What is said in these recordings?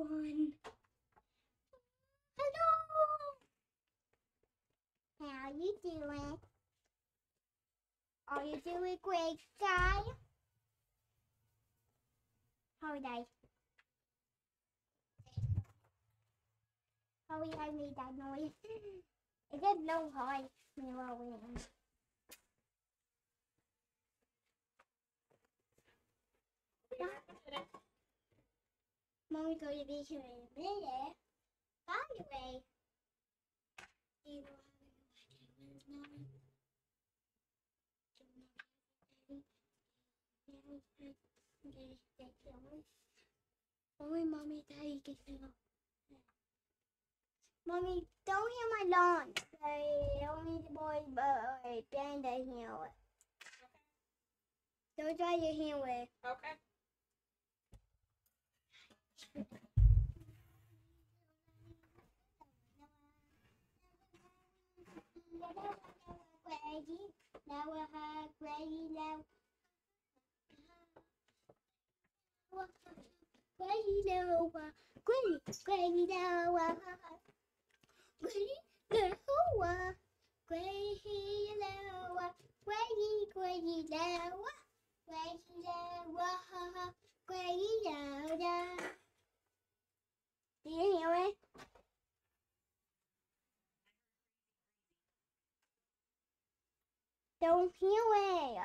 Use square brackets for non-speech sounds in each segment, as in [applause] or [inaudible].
Hello. How you doing? Are you doing great, guy? Holiday. Oh, Holiday I made that noise. [laughs] It did know how i no hi. Me rolling. Mommy go to be here in a minute. By the way, do you know how to watch it with Mommy? Only mommy, daddy can hear. Mommy, don't hear my lawn. I only the boys, but Ben doesn't hear it. Don't try to hear it. Okay. Now have Greggy now. Greggy now, Greggy, Greggy now, Greggy now, Greggy now, Greggy, Greggy now, Greggy now, Greggy now. Do you hear it? Don't hear it.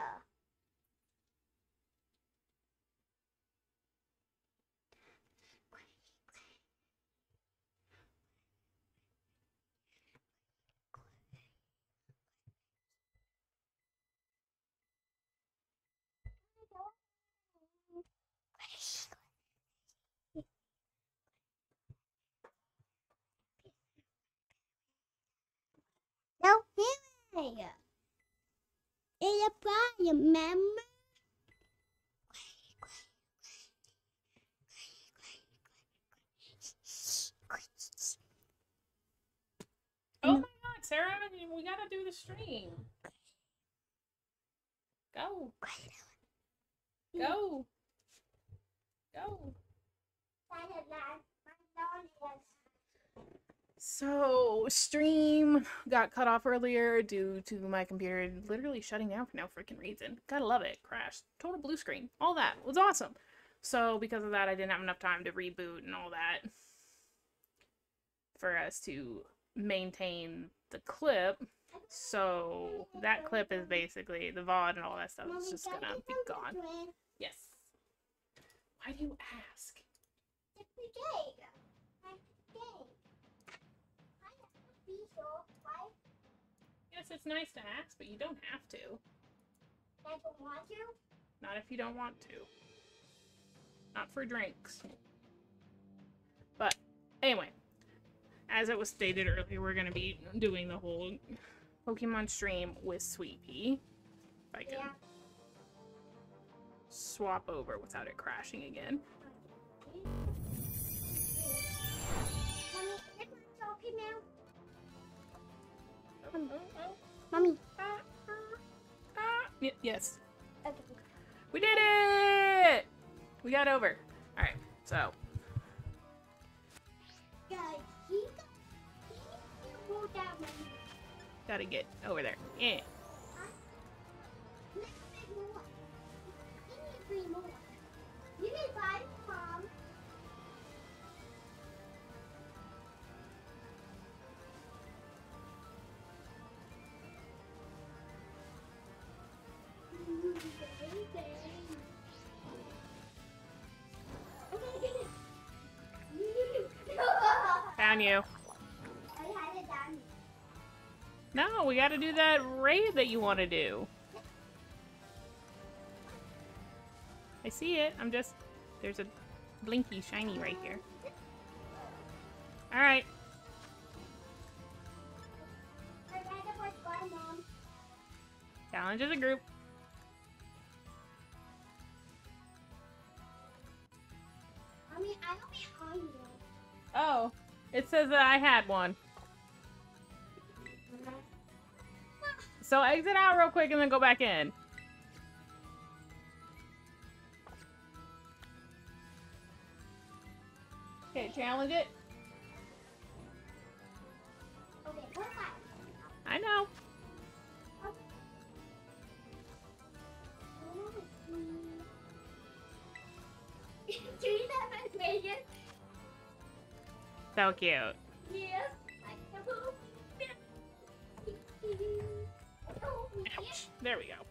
Don't it. It's a problem, remember? Oh my god, Sarah, we gotta do the stream. Go. Go. Go. So, stream got cut off earlier due to my computer literally shutting down for no freaking reason. Gotta love it. Crashed. Total blue screen. All that was awesome. So, because of that, I didn't have enough time to reboot and all that for us to maintain the clip. So, that clip is basically the VOD and all that stuff is just gonna be gone. Yes. Why do you ask? Yes, it's nice to ask, but you don't have to. Not if you don't want to. Not for drinks. But anyway, as it was stated earlier, we're gonna be doing the whole Pokemon stream with Sweet Pea. If I can Yeah. swap over without it crashing again. Mommy. Y- yes, Okay. we did it! We got over. All right, so got, he wrote that one. gotta get over there. Yeah. Let's make more. You need three more. You need five, Mom. Found you. I had it done. No, we gotta do that raid that you want to do. I see it. I'm just. There's a blinky shiny right here. Alright. I had it was fun, Mom. Challenge as a group. I mean, I don't be hungry. Oh. It says that I had one. So exit out real quick and then go back in. Okay, challenge it. So cute. Yes. Ouch. There we go.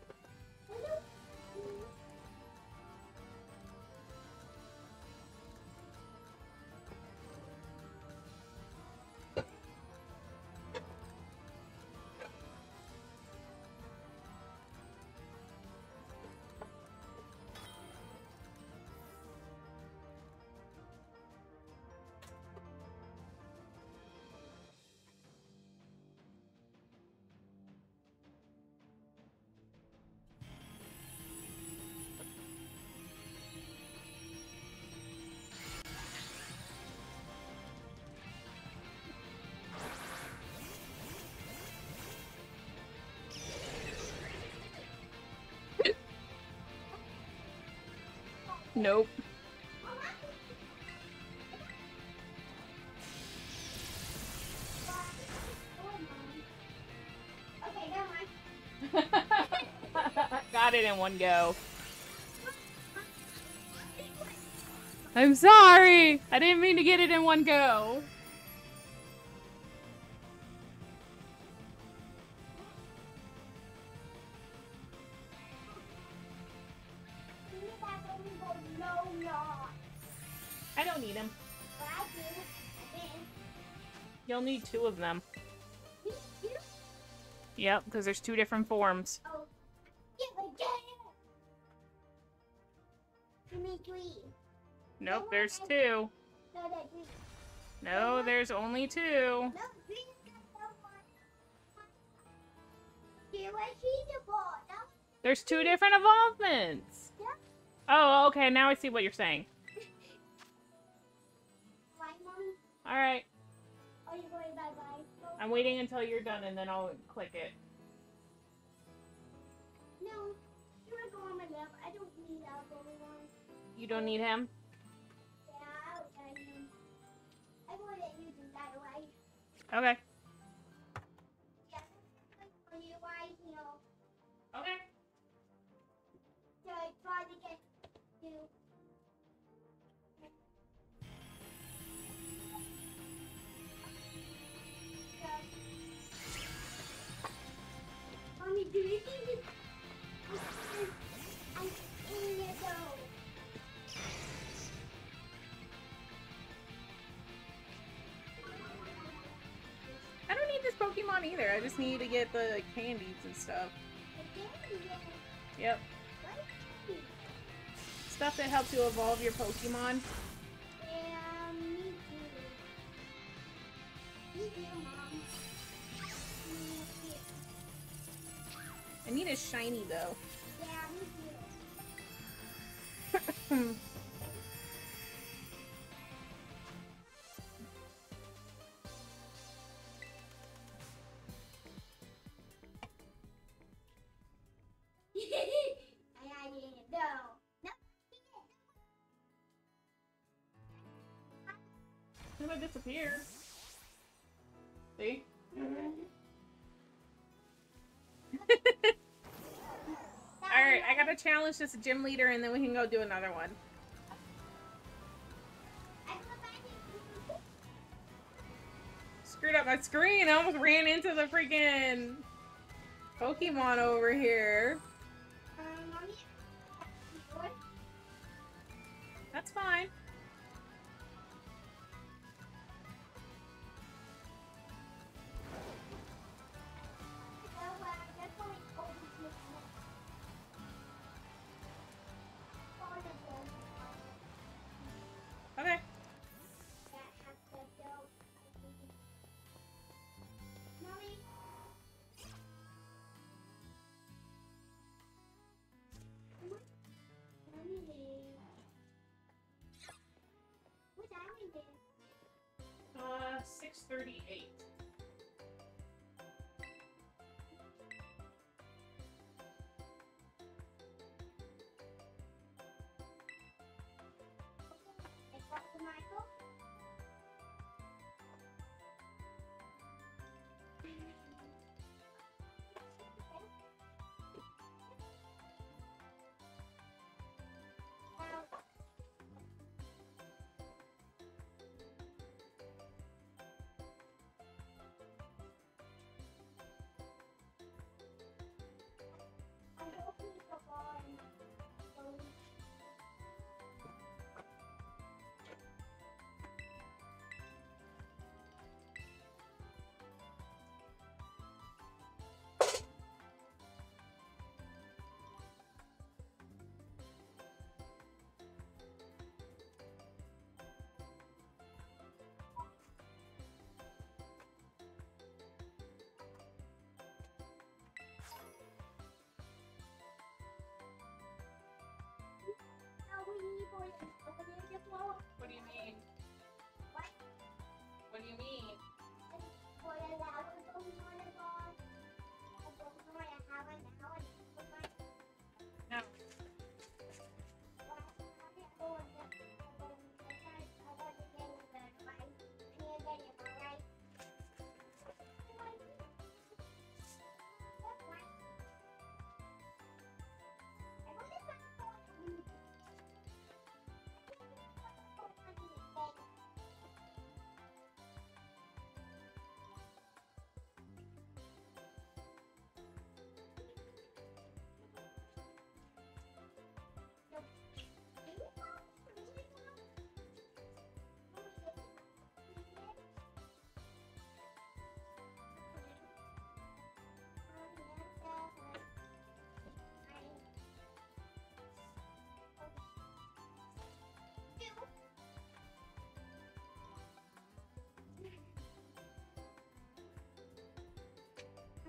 Nope. Okay, never mind. Got it in one go. I'm sorry. I didn't mean to get it in one go. You'll need two of them. [laughs] Yep, because there's two different forms. Oh. Yeah, but get it. Give me three. Nope, there's two. No, that three. No, there's only two. No, three is not one. Here, I see the ball. No, There's two different evolvements. Oh, okay, now I see what you're saying. [laughs] Alright, Are you going bye-bye? I'm waiting until you're done and then I'll click it. No, you want to go on my left. I don't need that only one. You don't need him? Yeah, I'll tell you. I will let you do that, right? Okay. Either. I just need to get the candies and stuff. Yep. Stuff that helps you evolve your Pokemon. Yeah, me too. Me too, Mom. Me too. I need a shiny though. Yeah, [laughs] gonna disappear. See? [laughs] Alright, I gotta challenge this gym leader and then we can go do another one. I couldn't find it. Screwed up my screen. I almost ran into the freaking Pokemon over here. Um? That's fine. 638.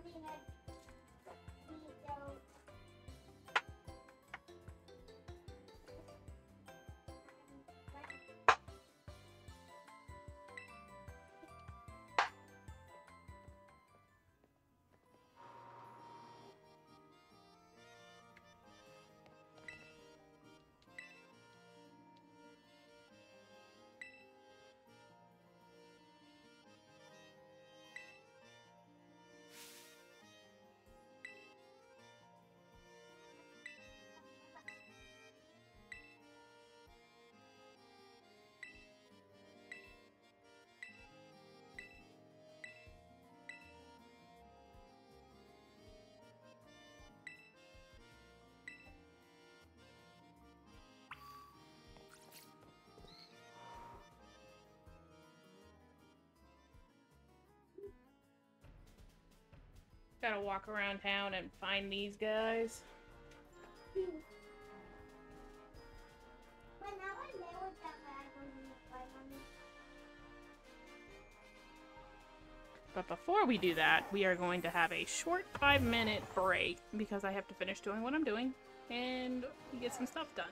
being a Gotta walk around town and find these guys. When I was there with that bag on my mommy. But before we do that, we are going to have a short five minute break because I have to finish doing what I'm doing and get some stuff done.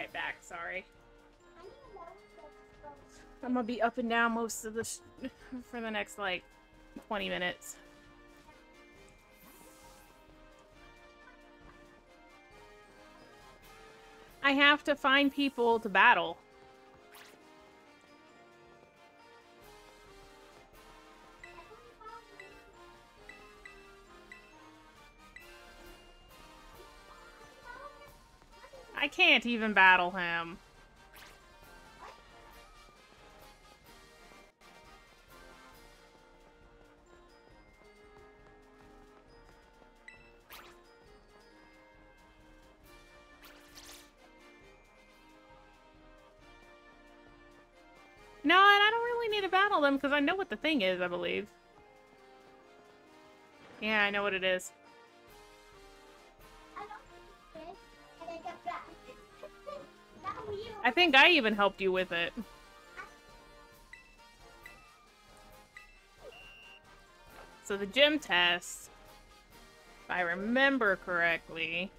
Right back. Sorry. I'm gonna be up and down most of the sh- for the next like 20 minutes. I have to find people to battle. Can't even battle him. No, and I don't really need to battle them because I know what the thing is, I believe. Yeah, I know what it is. I think I even helped you with it. So the gym test, if I remember correctly,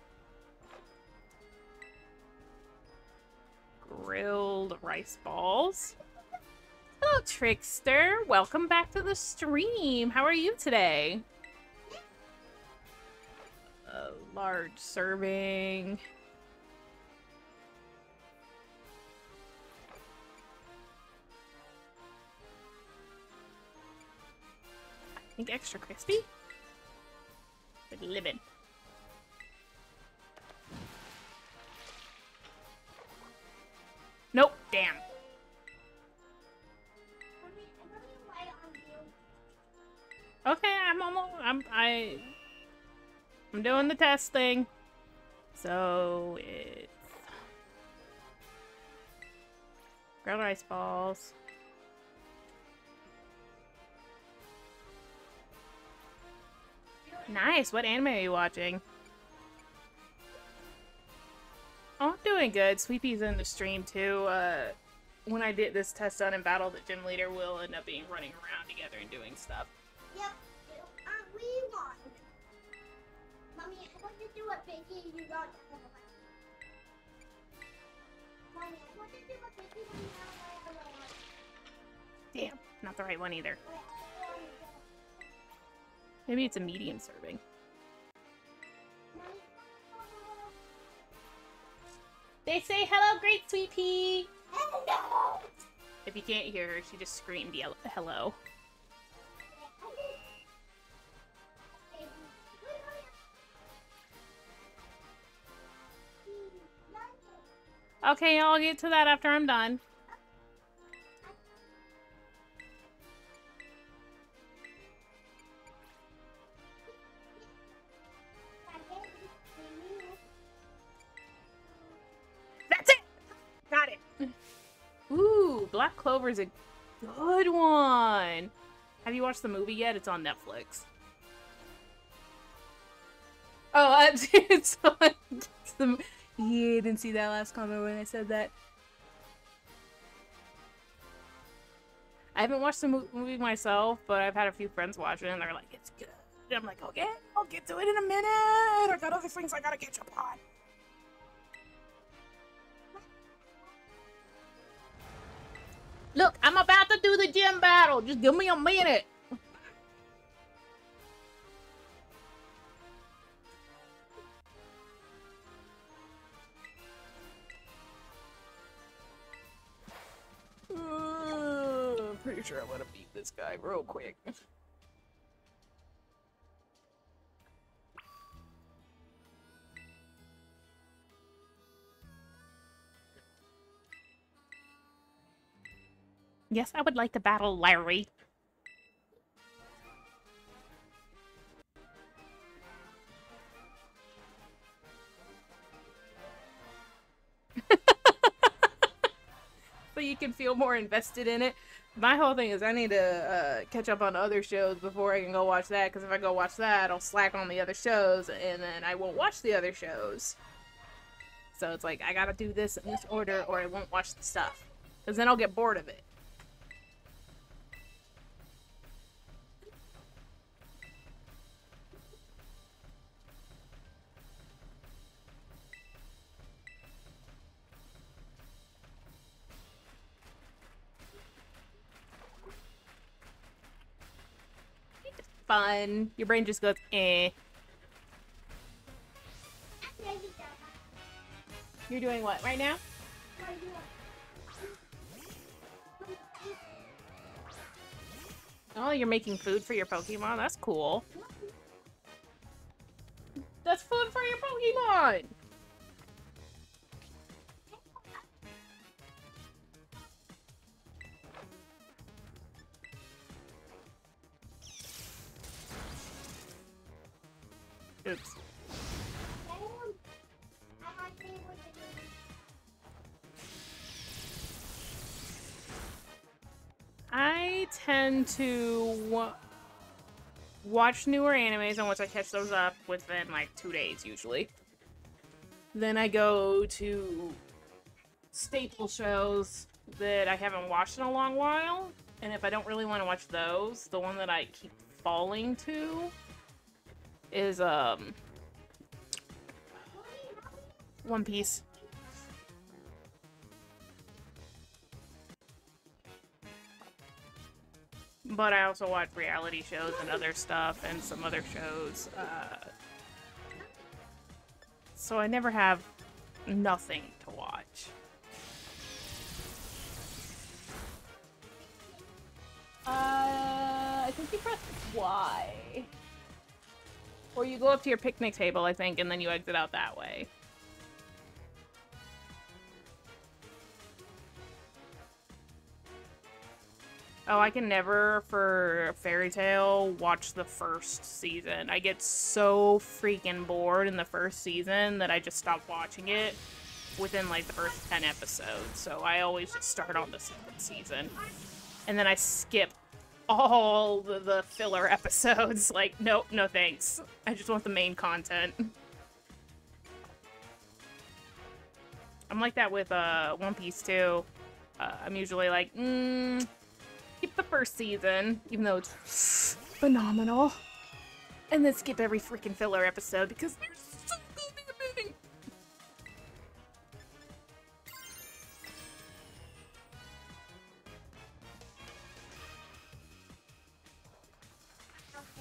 grilled rice balls. Hello, Trickster. Welcome back to the stream. How are you today? A large serving. Think extra crispy? With lemon. Nope, damn. Okay, I'm almost I'm I I'm doing the test thing. So it's grilled rice balls. Nice. What anime are you watching? Oh, I'm doing good. Sweepy's in the stream too. Uh, when I did this test done in battle, the gym leader will end up being running around together and doing stuff. Yep. Uh, we won. Mommy, I want to do a biggie. You got Mommy, I want to do a biggie. when you have my Damn, not the right one either. Maybe it's a medium serving. They say hello, great sweet pea. Hello. If you can't hear her, she just screamed hello. Okay, I'll get to that after I'm done. Ooh, Clover is a good one. Have you watched the movie yet? It's on Netflix. Oh, [laughs] it's on. It's the, yeah, didn't see that last comment when I said that. I haven't watched the movie myself, but I've had a few friends watch it, and they're like, "It's good." I'm like, "Okay, I'll get to it in a minute. I got other things I gotta catch up on." Look, I'm about to do the gym battle. Just give me a minute. Uh, I'm pretty sure I want to beat this guy real quick. Yes, I would like to battle Larry. [laughs] so you can feel more invested in it. My whole thing is I need to uh, catch up on other shows before I can go watch that. Because if I go watch that, I'll slack on the other shows, and then I won't watch the other shows. So it's like I gotta do this in this order, or I won't watch the stuff. Because then I'll get bored of it. Fun. Your brain just goes, eh. You're doing what right now? Oh, you're making food for your Pokemon? That's cool. That's food for your Pokemon! I tend to wa- watch newer animes, and once I catch those up within like two days, usually, then I go to staple shows that I haven't watched in a long while. And if I don't really want to watch those, the one that I keep falling to is um One Piece. But I also watch reality shows and other stuff and some other shows. Uh, so I never have nothing to watch. Uh, I think you press Y. Or you go up to your picnic table, I think, and then you exit out that way. Oh, I can never, for Fairy Tail, watch the first season. I get so freaking bored in the first season that I just stop watching it within like the first 10 episodes. So I always just start on the second season. And then I skip all the, the filler episodes. [laughs] Like, nope, no thanks. I just want the main content. I'm like that with uh, One Piece too. Uh, I'm usually like, mm, skip the first season, even though it's [laughs] phenomenal, and then skip every freaking filler episode because they're so goddamn amazing.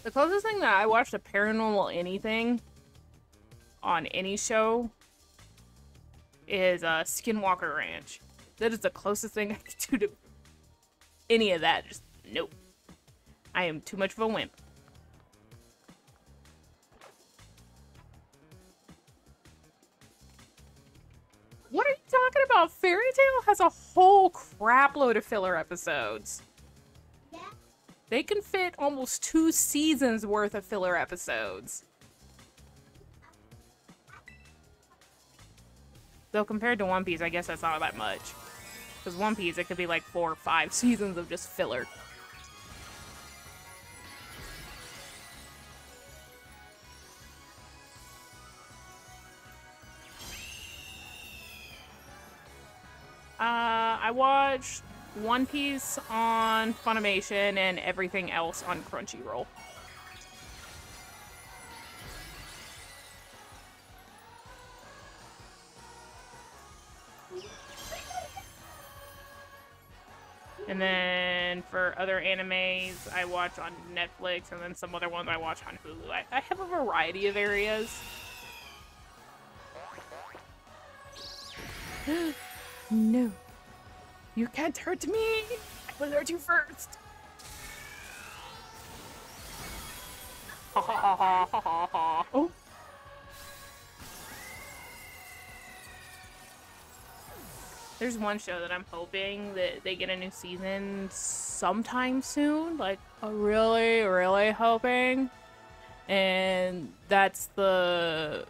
The closest thing that I watched a paranormal anything on any show is uh, Skinwalker Ranch. That is the closest thing [laughs] I could do to any of that. Just nope. I am too much of a wimp. What are you talking about? Fairy Tail has a whole crapload of filler episodes. They can fit almost two seasons worth of filler episodes. Though compared to One Piece, I guess that's not that much. Because One Piece, it could be like four or five [laughs] seasons of just filler. Uh, I watched One Piece on Funimation and everything else on Crunchyroll. And then for other animes, I watch on Netflix, and then some other ones I watch on Hulu. I, I have a variety of areas. [gasps] no. You can't hurt me! I will hurt you first! [laughs] Oh. There's one show that I'm hoping that they get a new season sometime soon. Like, I'm really, really hoping. And that's the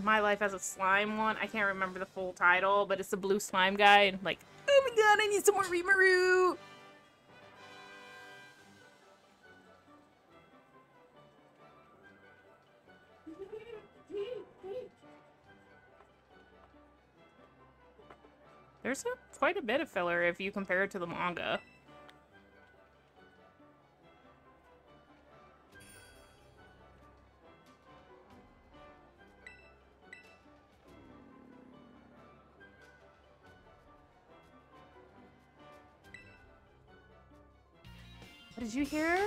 My Life as a Slime one. I can't remember the full title, but it's the blue slime guy. And like, oh my god, I need some more Rimuru! There's a, quite a bit of filler if you compare it to the manga. Did you hear?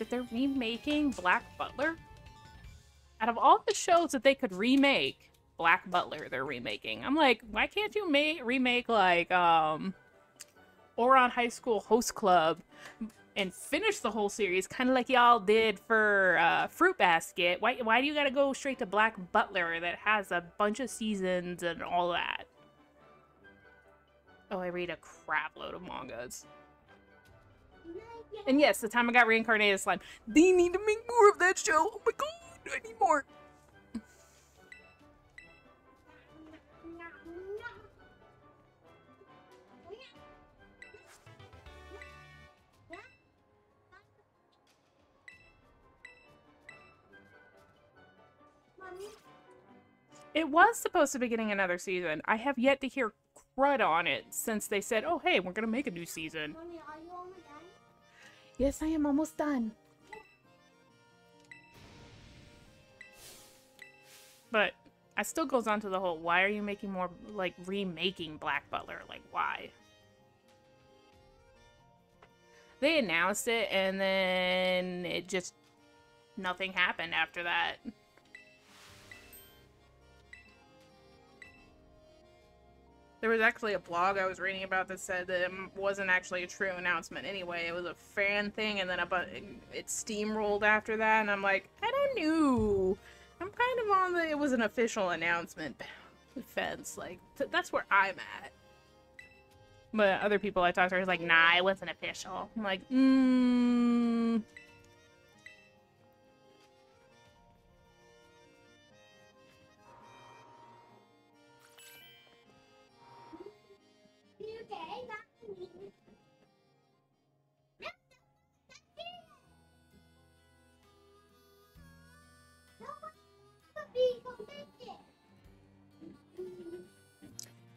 that they're remaking Black Butler? Out of all the shows that they could remake, Black Butler they're remaking. I'm like, why can't you make remake like um Ouran High School Host Club and finish the whole series, kind of like y'all did for uh, Fruit Basket. Why, why do you gotta go straight to Black Butler that has a bunch of seasons and all that? Oh, I read a crap load of mangas. And yes, the time I got reincarnated as slime. They need to make more of that show. Oh my god, I need more. It was supposed to be getting another season. I have yet to hear crud on it since they said, oh, hey, we're going to make a new season. Mommy, Yes, I am almost done. But I still goes on to the whole why are you making more, like, remaking Black Butler? Like, why? They announced it and then it just. Nothing happened after that. There was actually a blog I was reading about that said that it wasn't actually a true announcement anyway. It was a fan thing, and then about it steamrolled after that. And I'm like, I don't know. I'm kind of on the it was an official announcement fence. Like th- that's where I'm at. But other people I talked to are like, nah, it wasn't official. I'm like, mmm.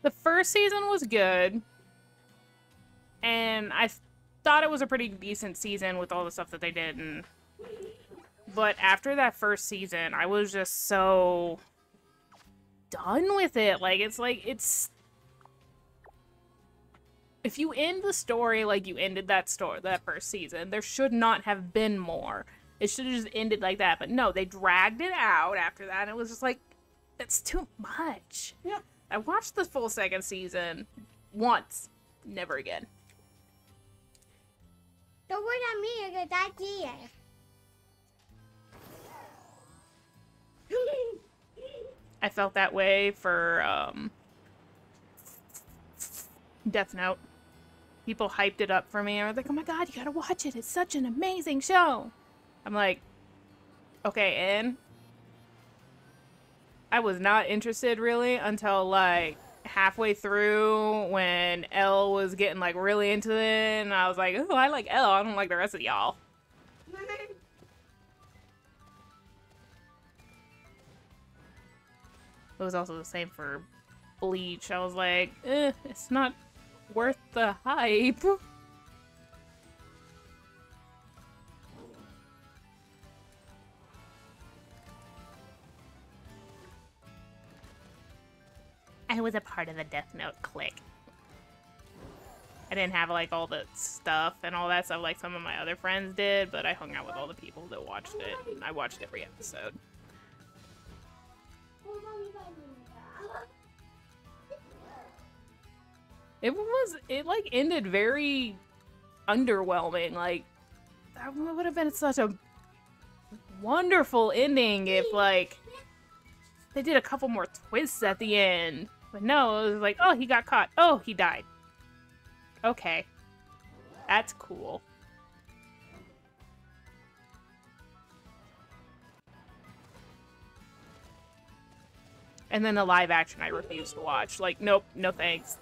The first season was good. And I thought it was a pretty decent season with all the stuff that they did and but after that first season, I was just so done with it. Like it's like it's if you end the story like you ended that story that first season, there should not have been more. It should have just ended like that. But no, they dragged it out after that and it was just like it's too much. Yeah. I watched the full second season once, never again. Don't worry about me, because that's it. I felt that way for um, Death Note. People hyped it up for me. I was like, "Oh my god, you gotta watch it! It's such an amazing show." I'm like, "Okay," and I was not interested really until like halfway through when L was getting like really into it, and I was like, "Oh, I like L. I don't like the rest of y'all." It was also the same for Bleach. I was like, eh, it's not worth the hype. Was a part of the Death Note clique. I didn't have like all the stuff and all that stuff like some of my other friends did, but I hung out with all the people that watched it. And I watched every episode. It was it like ended very underwhelming. Like that would have been such a wonderful ending if like they did a couple more twists at the end. But no, it was like, oh, he got caught. Oh, he died. Okay. That's cool. And then the live action I refuse to watch. Like, nope, no thanks.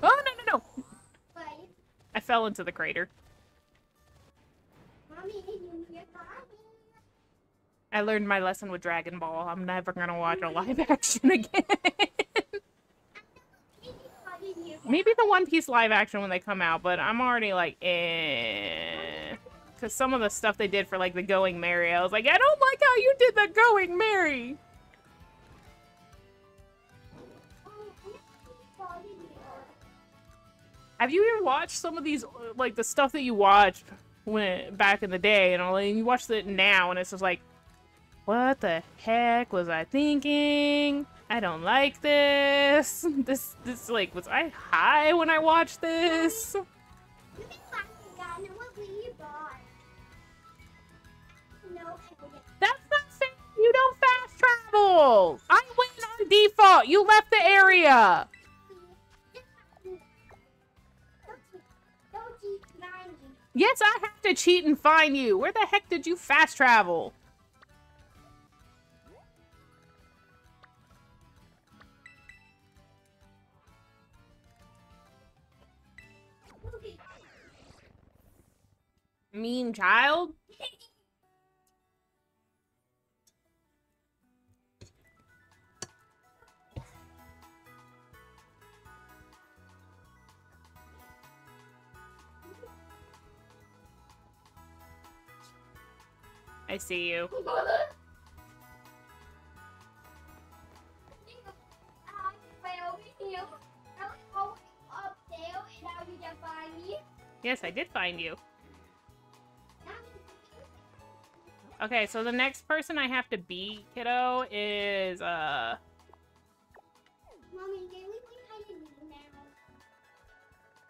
Oh, no, no, no. I fell into the crater. I learned my lesson with Dragon Ball. I'm never gonna watch a live [laughs] action again. [laughs] Maybe the One Piece live action when they come out, but I'm already like, eh. Because some of the stuff they did for like the Going Merry, I was like, I don't like how you did the Going Merry. Have you ever watched some of these, like the stuff that you watched when back in the day, and all, and you watch it now, and it's just like, what the heck was I thinking? I don't like this. [laughs] This, this, like, was I high when I watched this? That's not saying you don't fast travel. I went on default. You left the area. Yes, I have to cheat and find you. Where the heck did you fast travel? Mean child? I see you. Yes, I did find you. Okay, so the next person I have to beat, kiddo, is uh Mommy, can we play hide and seek now?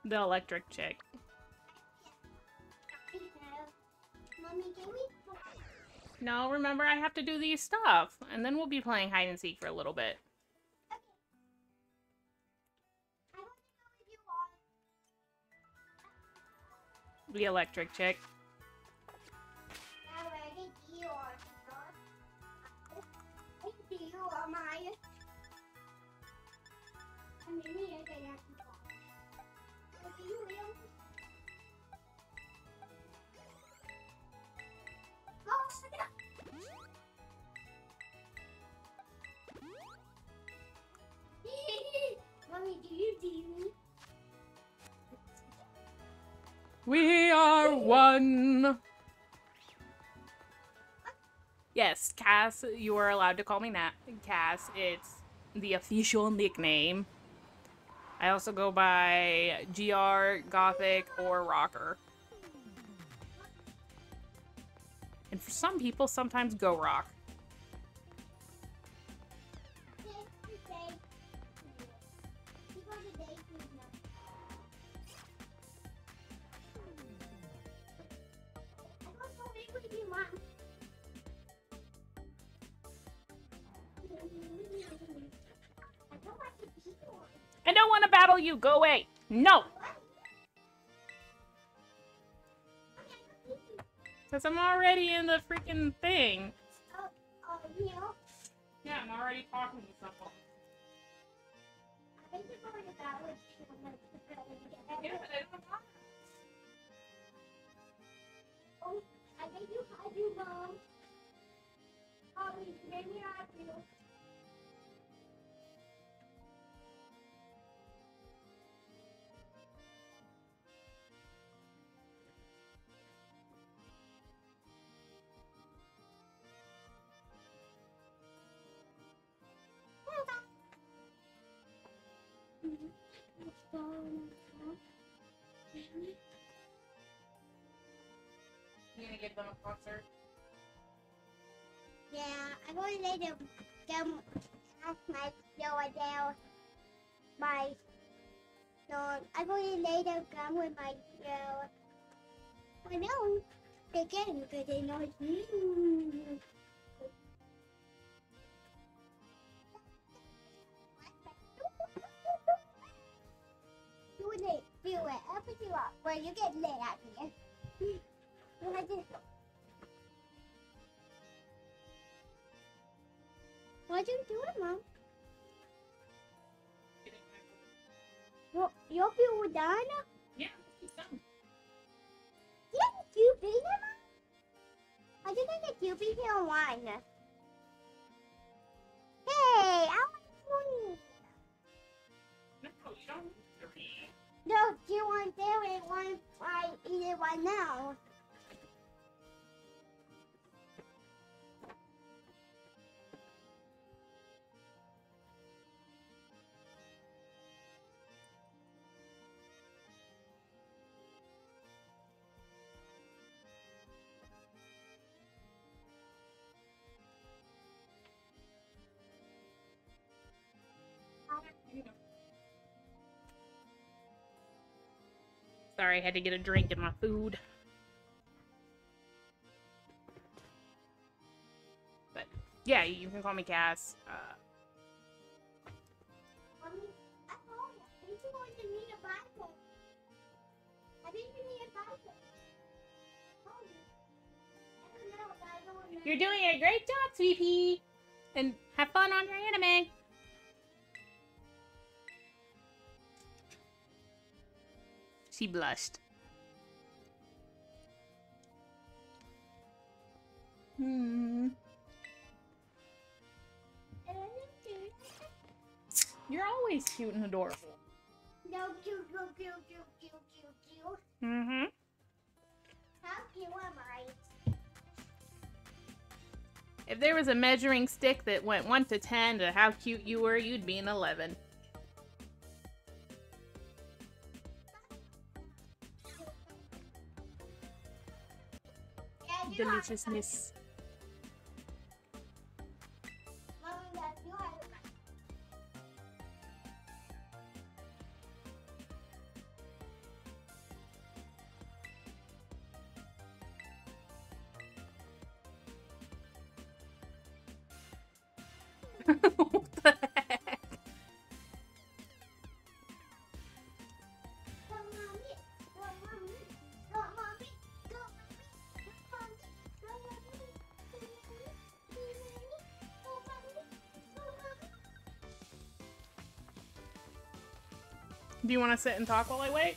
the electric chick. Mommy, can we [laughs] No, remember I have to do these stuff, and then we'll be playing hide and seek for a little bit. I want to go with you all. The electric chick. We are one. Yes, Cass, you are allowed to call me Nat. Cass, it's the official nickname. I also go by GR, Gothic, or Rocker. And for some people, sometimes Go Rock. I don't want to battle you. Go away. No. Because I'm already in the freaking thing. Yeah, I'm already talking to someone. Yeah, but I don't want oh, I think you had you, Mom. Mommy, maybe I do. You gonna give them a concert? Yeah, I'm going to lay them my down my no I'm going to lay them down with my uh I know they them because they know me. Do it, do it, you up, where you get lit out here. You have to What you doing, Mom? Your, your people done? Yeah, it's done. Didn't you beat him? I think I get you beat him one. Hey, I want to No, you don't to. No, you want there and one I eat it right now. Sorry, I had to get a drink and my food. But yeah, you can call me Cass. Uh, You're doing a great job, Sweepy! And have fun on your anime! She blushed. Hmm. You're always cute and adorable. No, cute, cute, cute, cute, cute, cute, cute. Mm-hmm. How cute am I? If there was a measuring stick that went 1 to 10 to how cute you were, you'd be an 11. Deliciousness. Do you want to sit and talk while I wait?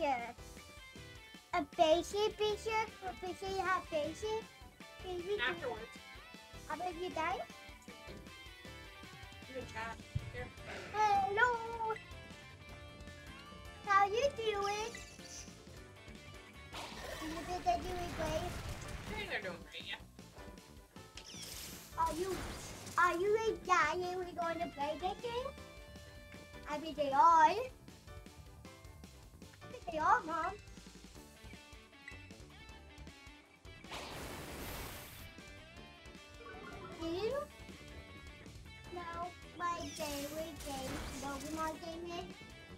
Big picture. A basic picture? A picture that have basic? Afterwards. how about you die? Good chat. Here. Hello. How you doing? Do you think they're doing great? I think they're doing great, yeah. Are you are you excited we're going to play this game? I mean they are. They are, Mom. Do you? No, my favorite game, Pokemon game is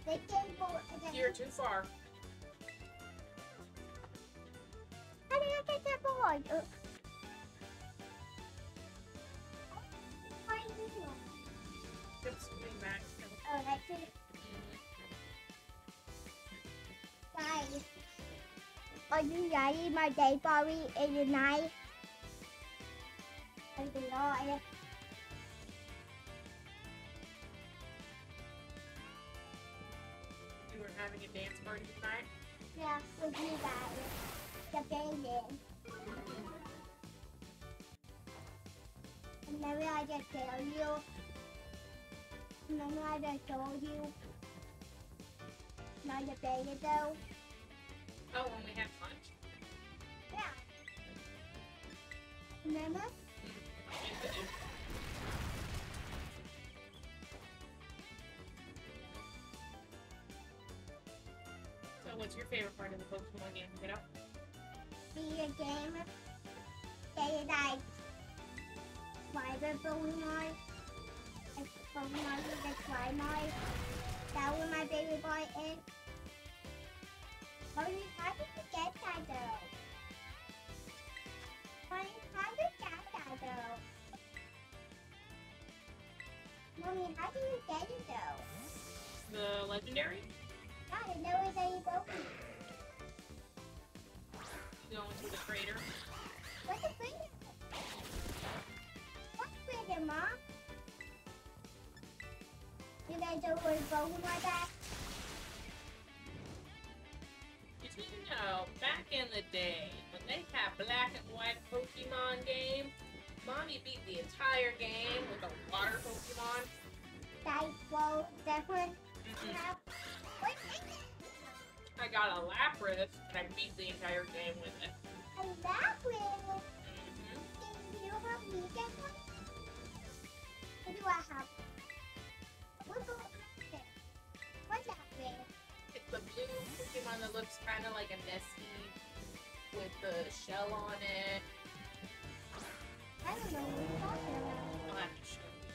the game for the You're too far. How did I get that ball? Uh, this are you ready? My day party is tonight. Are you ready? You were having a dance party tonight? Yeah, with you guys. The baby. And maybe I just tell you. Maybe I just told you. Not the baby though. Oh, when we had lunch? Yeah. Remember? So what's your favorite part of the Pokemon game, kiddo? Be a game. They like fiber Pokemon. Pokemon with the Trimite. That was my favorite part is. Mommy, how did you get that though? Mommy, how did you get that though? Mommy, how did you get it though? The legendary? I didn't know it was any Pokemon. You go the crater. What's a freedom? What's freedom, Mom? You guys don't want to Pokemon like that? Back in the day, when they had black and white Pokemon game, Mommy beat the entire game with a water Pokemon? Yeah. got a Lapras, and I beat the entire game with it. I laugh with. Mhm. Can you help me do I have? Pokemon that looks kind of like a Nessie with the shell on it. I don't know what you're talking about. I'll have to show you.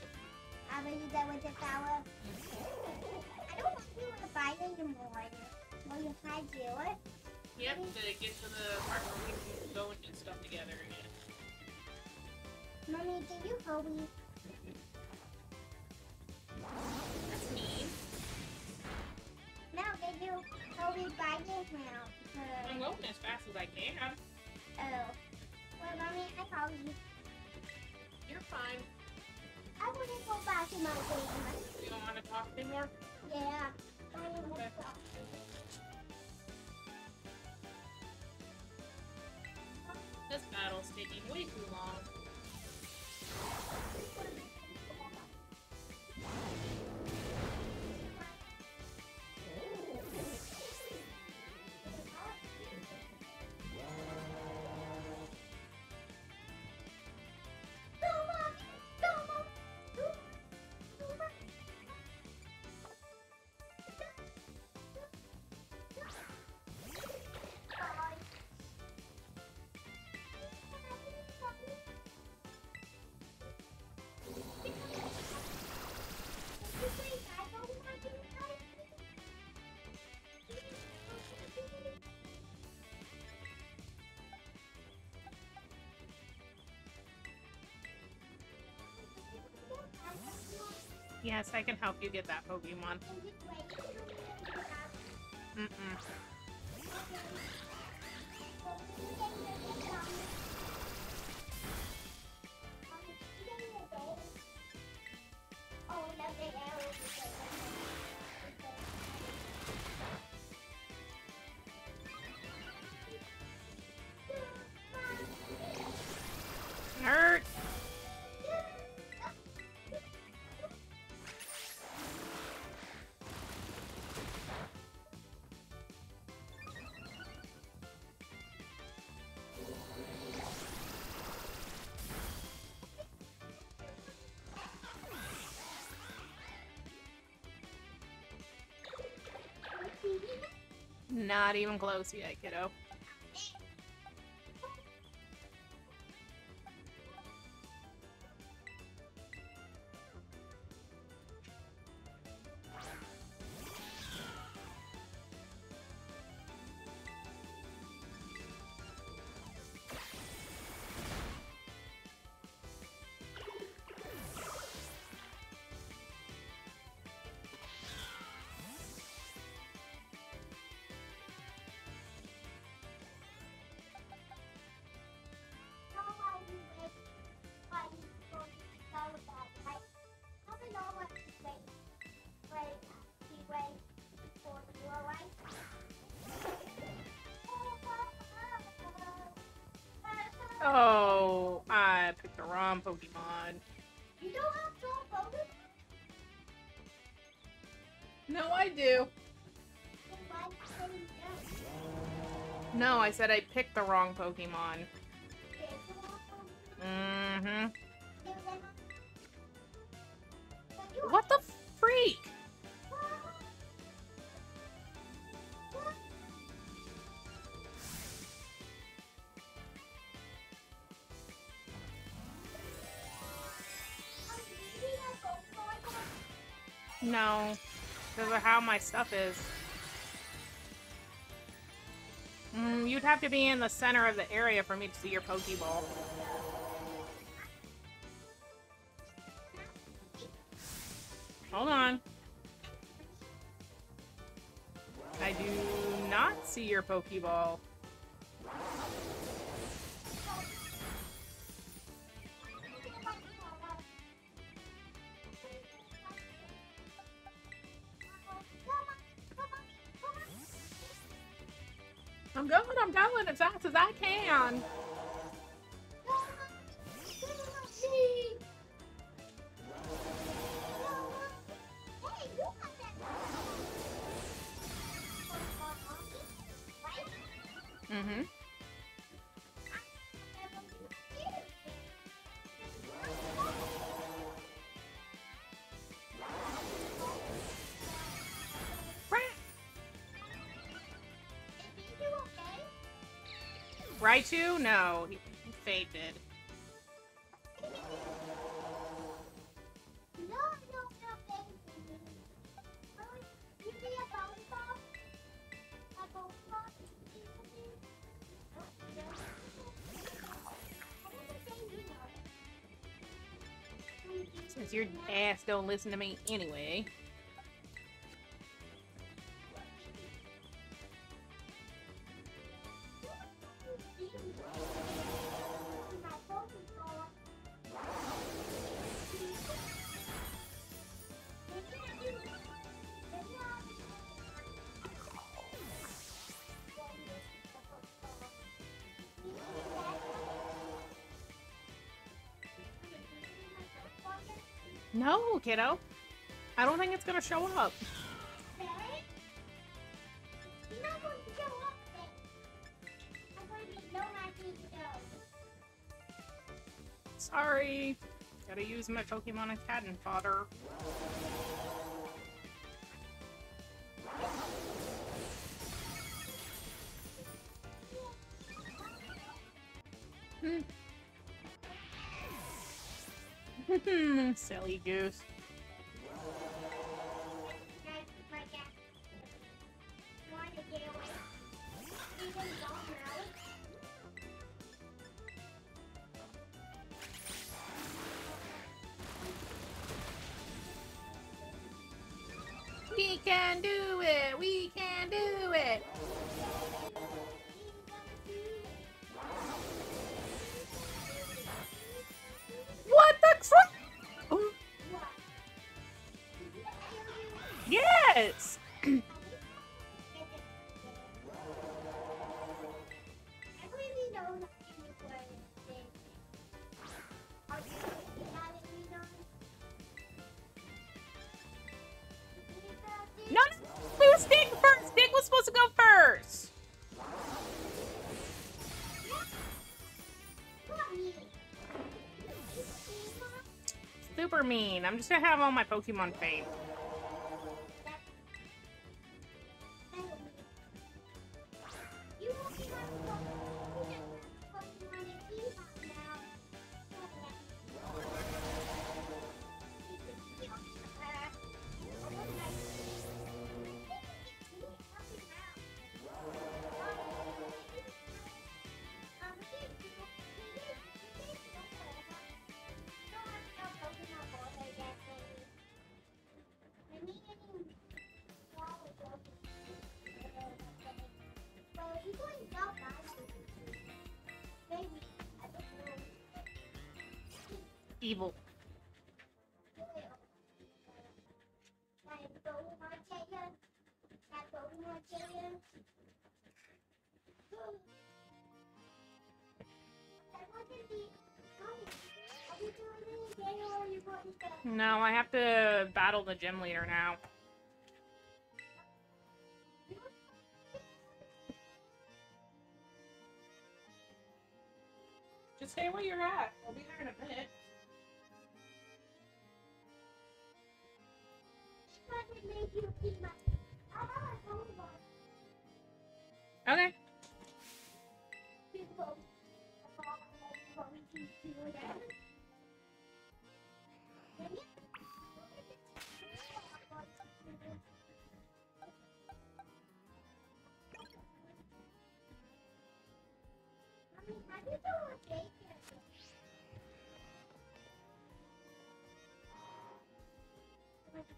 I you that with the flower. I don't want you to buy it anymore. Well, you had to do it. Yep, to get to the part where we can go and do stuff together again. Mommy, did you hold me? That's mean. No, did you me by this now? I'm going as fast as I can. oh. Well, mommy, I called you. You're fine. I want to go back to my game. You don't want to talk anymore? Yeah. I want to go. This battle's taking way too long. Yes, I can help you get that Pokemon. Mm-mm. Oh, Hurt! Not even close yet, kiddo. Pokemon. You don't have focus No, I do. on one thing. No, I said I picked the wrong Pokemon. Mm-hmm. Of how my stuff is. Mm, you'd have to be in the center of the area for me to see your Pokeball. Hold on. I do not see your Pokeball. Raichu? No, he, fainted. Since your ass don't listen to me anyway. Kiddo. I don't think it's gonna show up. Sorry. Gotta use my Pokemon cannon fodder. Hmm. [laughs] Silly goose. Can do it! We can mean. I'm just gonna have all my Pokemon faint. Evil. No, I have to battle the gym leader now.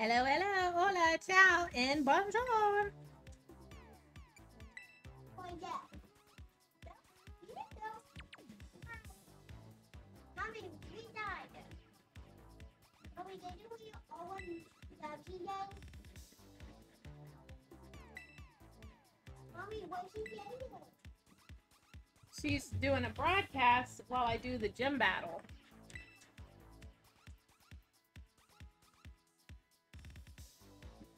Hello, hello, hola, ciao, and bonjour. She's doing a broadcast while I do the gym battle.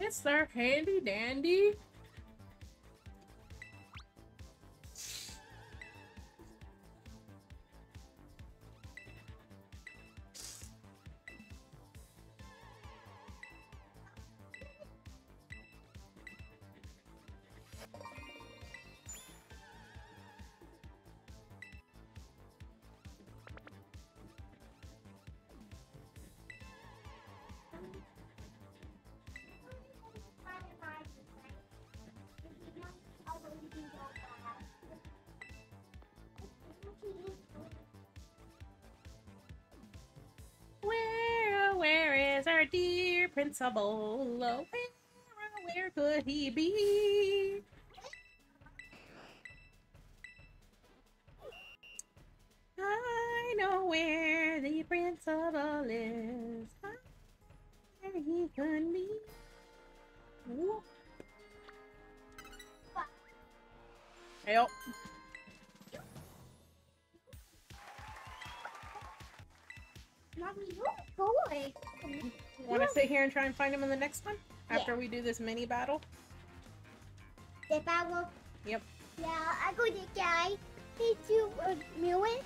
It's their handy dandy. Oh, where, where could he be? I know where the principal is. Where he could be. Whoop. Yep. Mommy, you're boy. Want to sit here and try and find him in the next one? After we do this mini battle? The battle. Yep. Yeah, I go to guy. He do a million.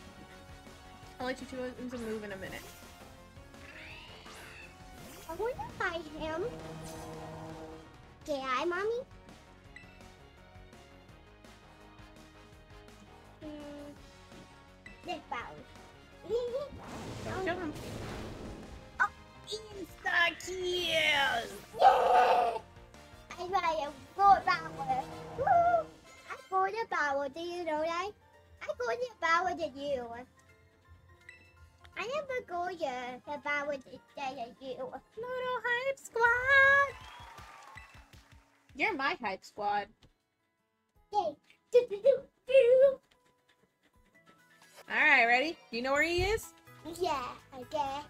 I'll let you two do a move in a minute. I want to fight him. I, mommy? Hmm. This battle. Don't [laughs] kill him. Oh. Insta kill! Yeah! I got a gold power. Woo! I got a power. Do you know that? I got a power to you. I never go here the power say you. Little hype squad! You're my hype squad. Okay. Do, do, do, do. Alright, ready? Do you know where he is? Yeah, okay.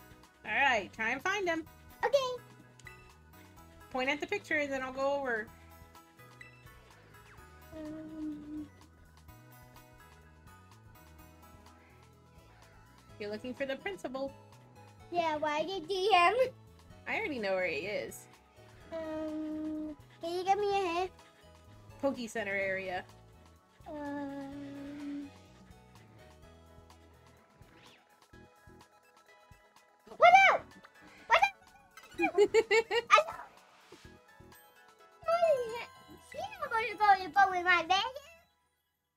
Alright, try and find him. Okay. Point at the picture and then I'll go over. Um, You're looking for the principal. yeah, why did you him? I already know where he is. Um, can you give me a hint? Poke Center area. Um,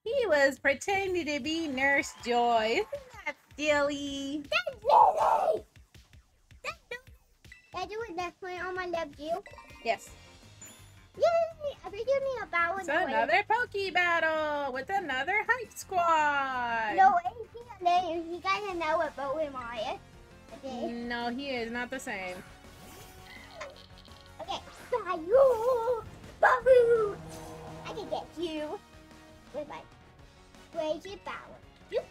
he was pretending to be Nurse Joy. Isn't that silly? That's Lily! That's it one on my left. Yes. Yay! I a bow It's another Poke battle with another hype squad. No, he He got am I? Okay. No, he is not the same. Bayou! Babu! I can get you with my crazy power. You.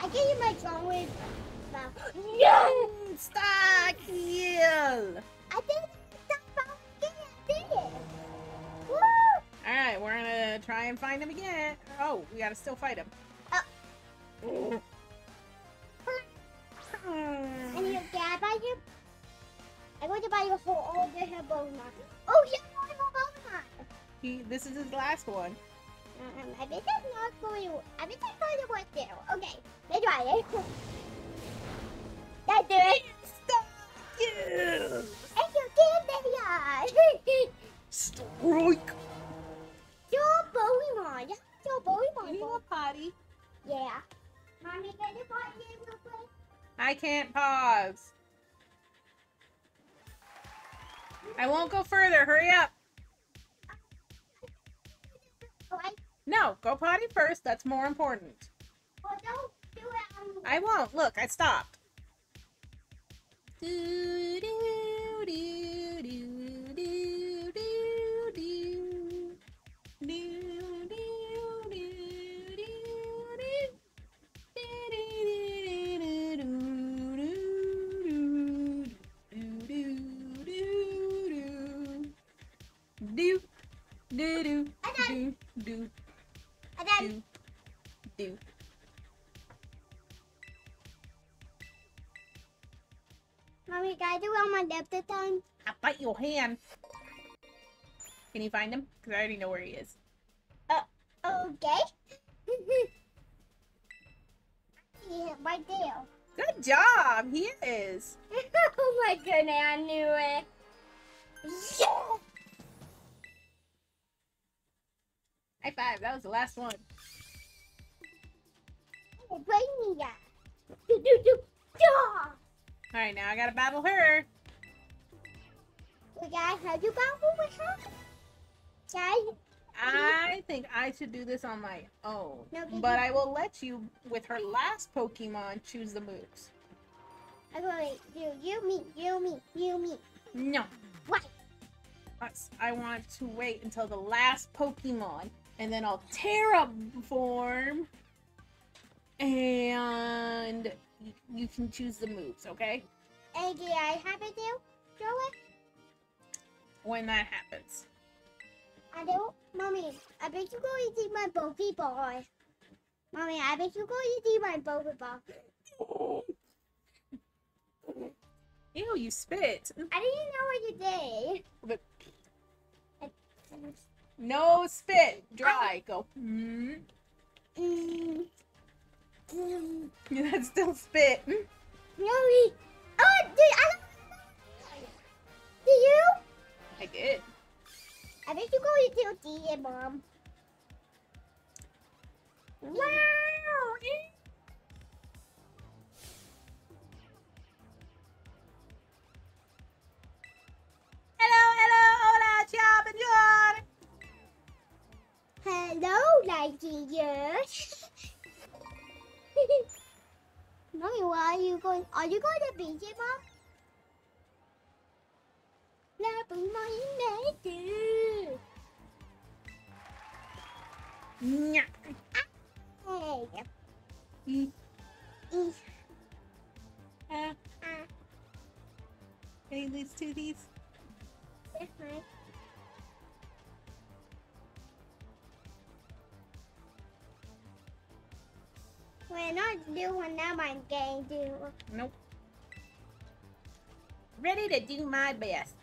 I get you my song with my. No! Insta kill! I did it! Stop again! I did it! Alright, we're gonna try and find him again. Oh, we gotta still fight him. Oh. I need a gab by you. I'm going to buy you a whole all day oh, Habona. Oh, yeah, Habona! He, this is his last one. Um, I bet that's not going to, I bet that's going to work there. Okay, let's try it. That's it! Stop you! And you kill me! [laughs] Strike! Your Pokemon! Your Pokemon! You want potty? Yeah. Mommy, can you potty real quick? I can't pause. I won't go further. Hurry up. No, go potty first. That's more important. well, don't do it I won't. Look, I stopped. Do do do do do And then, do do. Do do Mommy, can I do on my left this time? I bite your hand. Can you find him? Because I already know where he is. Uh, oh. Okay. yeah, right there. Good job. He is. [laughs] oh my goodness, I knew it. Yeah. High five. That was the last one. Bring me that. Do, do, do. Yeah. All right, now I gotta battle her. We got how you battle with her? Guys, I think I should do this on my own, No, but but I will let you, with her last Pokemon, choose the moves. I'm going to do you, me, you, me, you, me. No, What? I want to wait until the last Pokemon, and then I'll Tera form, and you can choose the moves. Okay? And I have it do? It? When that happens. I do. Mommy, I bet you going to see my Pokeball. Mommy, I bet you going to see my Pokeball. Ew, you spit. I didn't know what you did. But no spit. Dry. Go. Mm. Mm. Mm. That's still spit. Mommy. Oh, dude, I. Do you? I did. I bet you going to it, Mom. Wow. Hello, Lightyear. [laughs] Mommy, where are you going? Are you going to beach Mom? Love my nature. Nya. Hey. E, E- uh, ah, Can you lose two of these? that's right. We're not doing that one game, do Nope. Ready to do my best.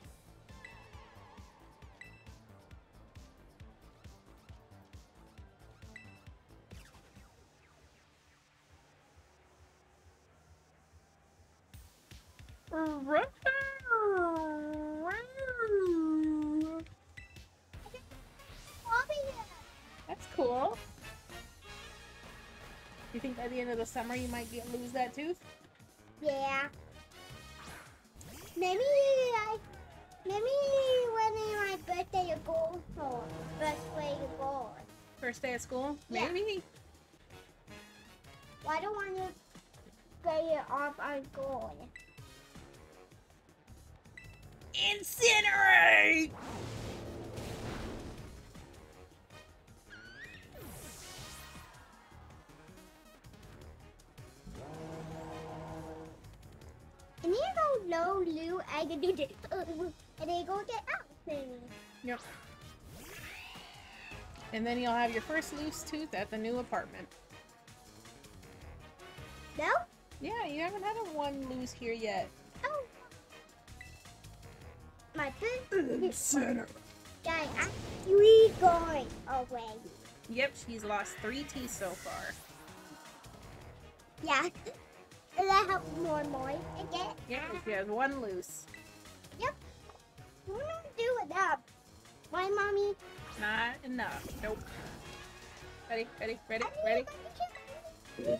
That's cool. You think by the end of the summer you might get lose that tooth? Yeah. Maybe like maybe when my birthday you go home. Birthday you go. First day of school? Yeah. Maybe. Why don't want to get it off our goal? Incinerate! And you go low, Lou, I can do this. And then go get out thing. Yep. And then you'll have your first loose tooth at the new apartment. No? Yeah, you haven't had a one loose here yet. Oh. My birthday. Center. Guys, I'm three going away. Yep, she's lost three teeth so far. Yeah. And I have more more again. Yep, she has one loose. We're not doing that. Why, mommy? Not enough. Nope. Ready, ready, ready, I ready. to go to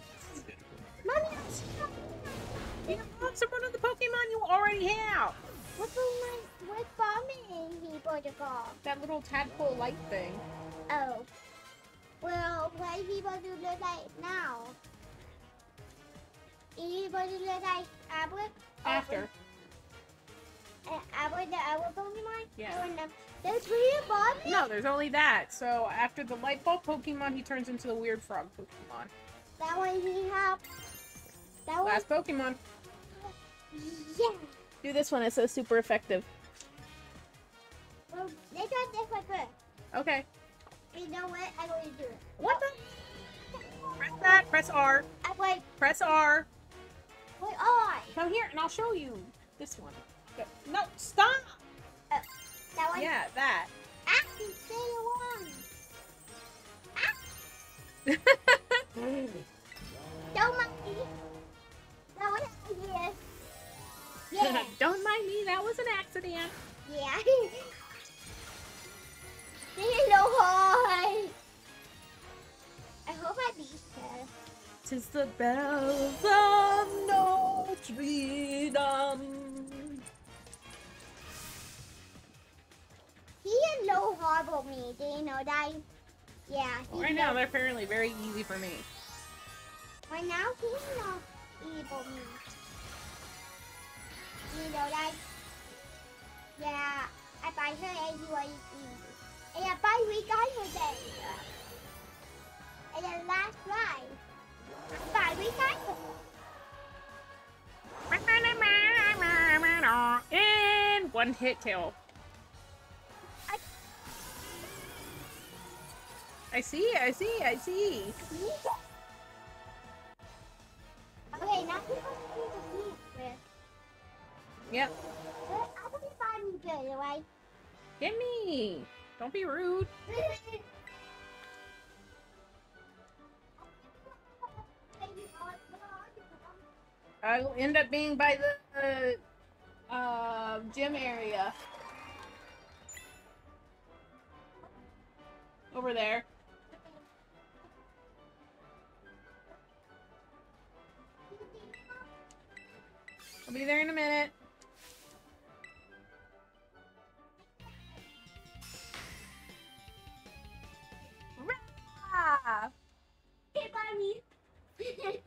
Mommy, I. You want some of the Pokemon you already have. What Pokemon? What Pokemon is he supposed to call? That little tadpole light thing. Oh. Well, what is he supposed to look like now? Is he supposed to look like After. Uh, the other Pokemon? Yeah. No. There's three Pokemon? No, there's only that. So after the light bulb Pokemon, he turns into the weird frog Pokemon. That one he have. That one? Last Pokemon. Yeah. Do this one. It's so super effective. Well, let's try this one first. Okay. You know what? I'm going to do it. What the? Press that. Press R. I'm going Press R. to put. Come here, and I'll show you this one. Go- No, stop. Uh, that one. Yeah, that. Actually, stay one. [laughs] Don't mind me. That was yes. Yeah. [laughs] Don't mind me. That was an accident. yeah. This is so hard. I hope I beat her. Tis the bells of Notre Dame. He is no horrible me. Do you know that? Yeah. he's Right now, they're apparently very easy for me. Right now, he's not evil me. You know that? Yeah, I buy her and he was easy. And I buy we got her then. And then last ride, And one hit kill. I- I see, I see, I see. Okay, now people need to leave with. Yep. I want to buy me good, right? Get me. Don't be rude. I'll end up being by the uh, gym area. Over there. I'll be there in a minute. Hey, me. [laughs]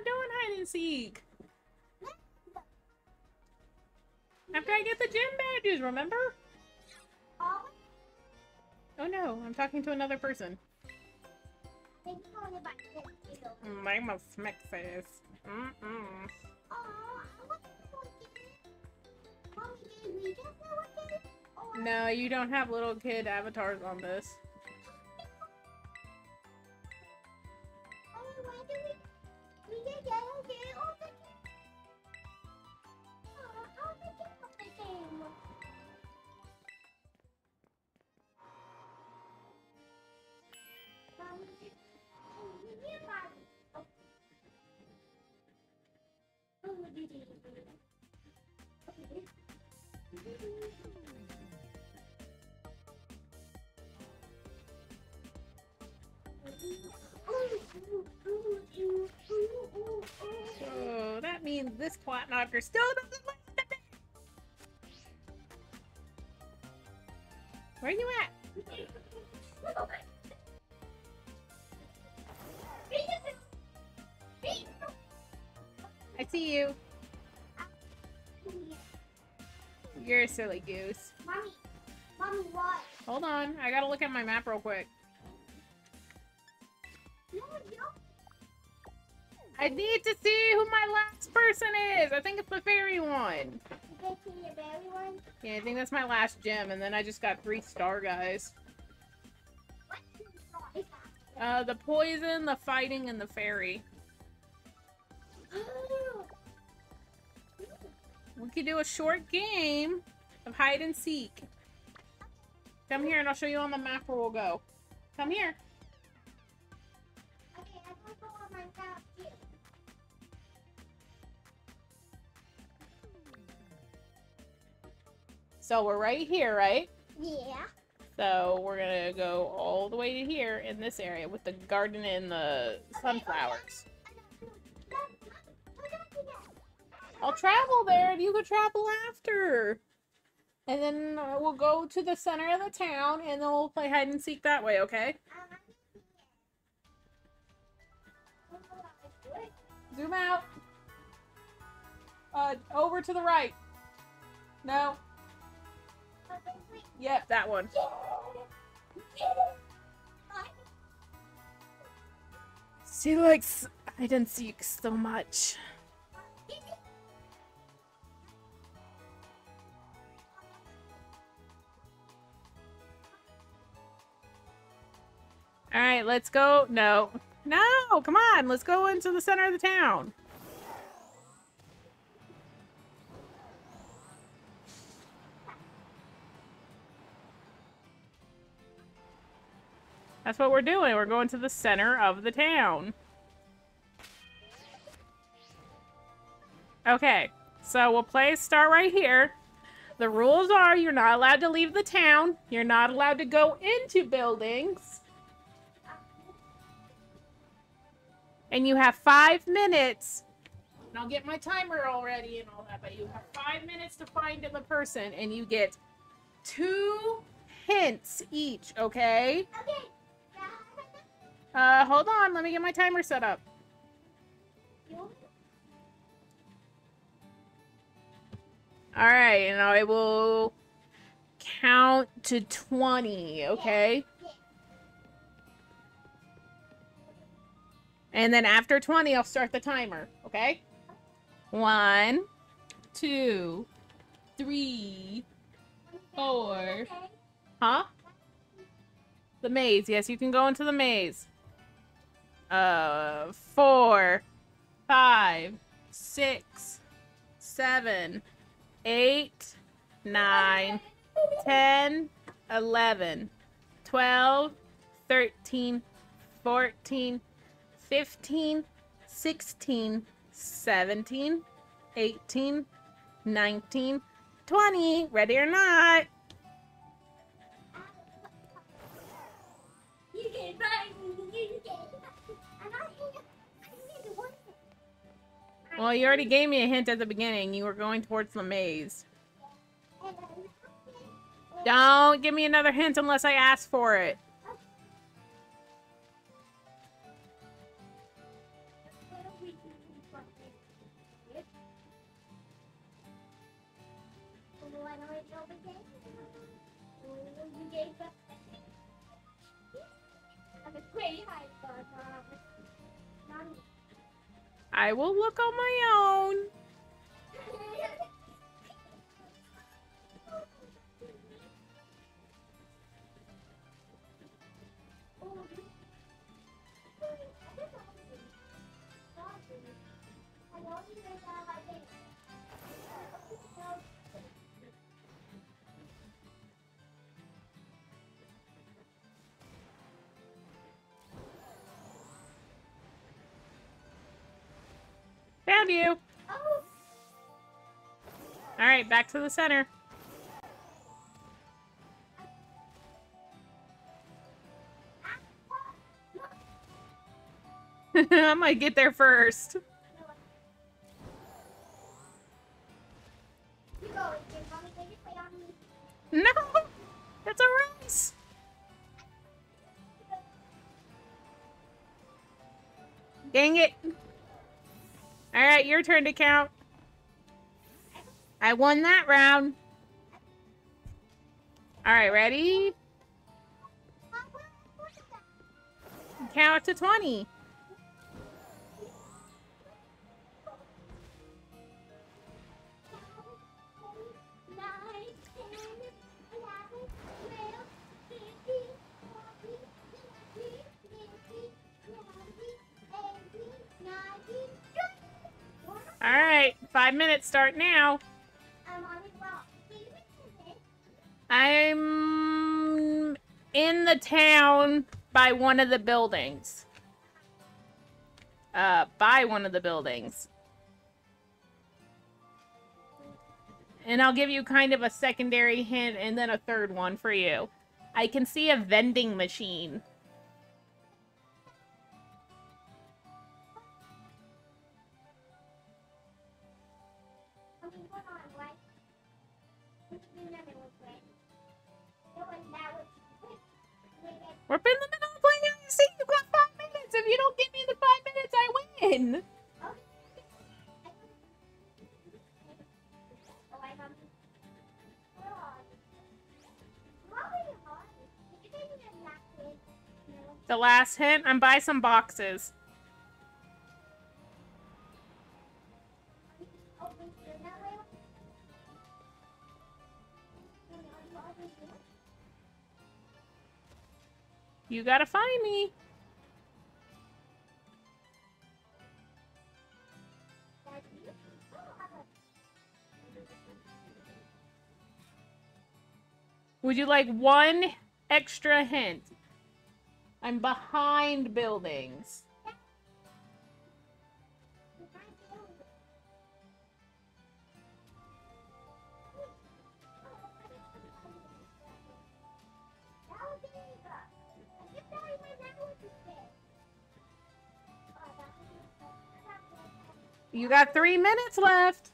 not doing hide and seek. After I get the gym badges, remember? Oh no, I'm talking to another person. My must I? Or No, you don't have little kid avatars on this. We? So that means this quat knocker still doesn't like the bit. Where are you at? I see you. You're a silly goose. Mommy, mommy, what? Hold on, I gotta look at my map real quick. No, I need to see who my last person is. I think it's the fairy one. to your berry one. Yeah, I think that's my last gem, and then I just got three star guys. What two Uh, the poison, the fighting, and the fairy. [gasps] We could do a short game of hide and seek. Come here and I'll show you on the map where we'll go. Come here. Okay, So we're right here, right? Yeah. So we're gonna go all the way to here in this area with the garden and the sunflowers. I'll travel there and you can travel after. And then uh, we'll go to the center of the town and then we'll play hide and seek that way, okay? Zoom out. Uh, over to the right. No. Yep, that one. She likes hide and seek so much. All right, let's go. No. No, come on. Let's go into the center of the town. That's what we're doing. We're going to the center of the town. Okay, so we'll play start right here. The rules are you're not allowed to leave the town. You're not allowed to go into buildings. And you have five minutes. And I'll get my timer already and all that, but you have five minutes to find the person, and you get two hints each, okay? Okay. Uh, hold on. Let me get my timer set up. All right, and I will count to 20, okay? And then after 20, I'll start the timer, okay? One, two, three, four. Huh? The maze. Yes, you can go into the maze. Uh, four, five, six, seven, eight, nine, ten, eleven, twelve, thirteen, fourteen, fifteen, sixteen, seventeen, eighteen, nineteen, twenty. Ready or not? Well, you already gave me a hint at the beginning. You were going towards the maze. Don't give me another hint unless I ask for it. I will look on my own. You. Oh, All right, back to the center. [laughs] I might get there first. No, it's a race. Dang it. All right, your turn to count. I won that round. All right, ready? Count to 20. All right, five minutes start now. On the well, can you make it? I'm in the town by one of the buildings. Uh, by one of the buildings. And I'll give you kind of a secondary hint and then a third one for you. I can see a vending machine. We're in the middle of playing and seek. You've got five minutes. If you don't give me the five minutes, I win. The last hint, I'm by some boxes. You gotta find me. Would you like one extra hint? I'm behind buildings. You got three minutes left.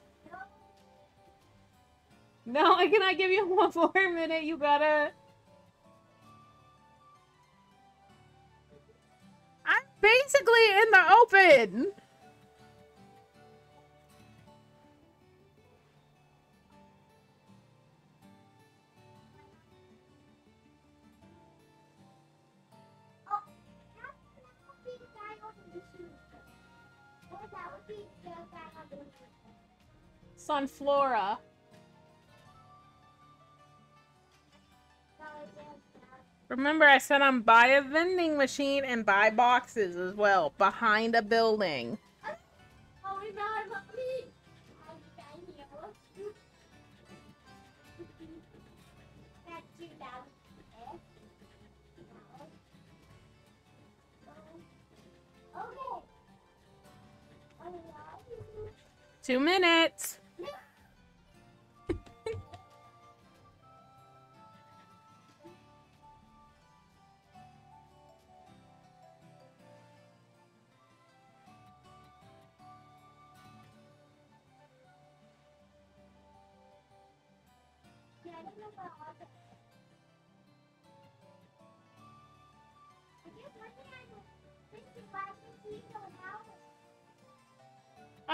No, I cannot give you [laughs] one more minute. You gotta. I'm basically in the open. Sunflora. Remember, I said I'm by a vending machine and buy boxes as well, behind a building. Two my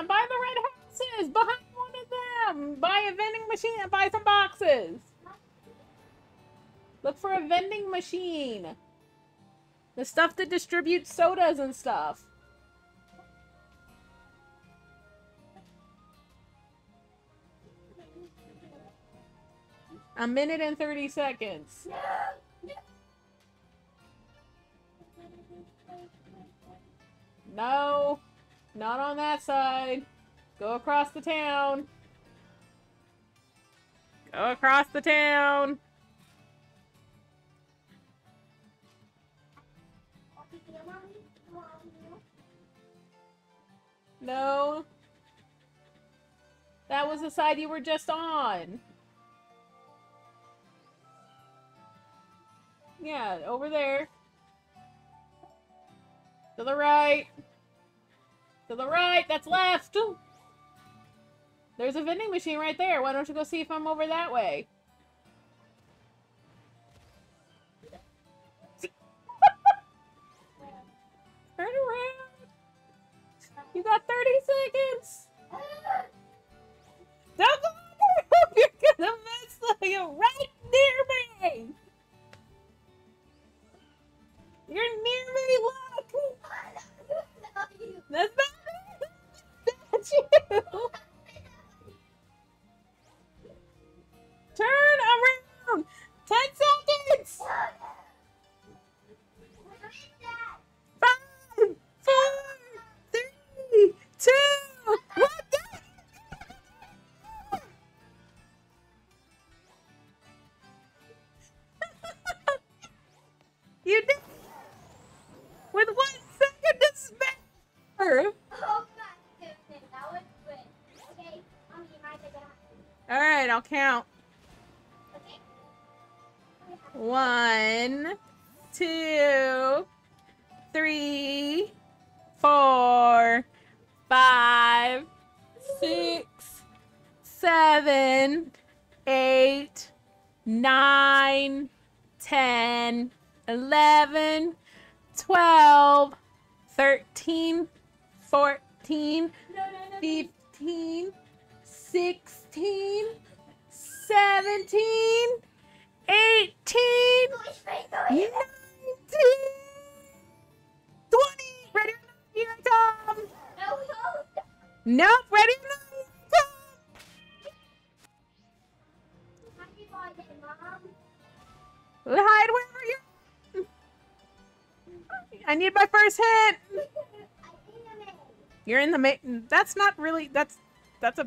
I'm by the red houses, behind one of them. Buy a vending machine and buy some boxes. Look for a vending machine. The stuff that distributes sodas and stuff. A minute and 30 seconds. No, not on that side. Go across the town. Go across the town. No. That was the side you were just on. Yeah, over there. To the right. To the right, that's left. There's a vending machine right there. Why don't you go see if I'm over that way? [laughs] Turn around. You got 30 seconds. Don't go under. [laughs] You're gonna miss you're right near me. You're near me, look. [laughs] That's not That's you. Turn around. Ten seconds. Five, four, three, two, I'll count. One, two, three, four, five, six, seven, eight, nine, ten, eleven, twelve, thirteen, fourteen, fifteen, sixteen, seventeen, eighteen. Go straight, go 19, 20. Ready or not? Here I no. Nope. Ready or not? Here I come. Happy birthday, Mom. Hide wherever you. I need my first hit. [laughs] I think I'm in. You're in the ma- That's not really. That's that's a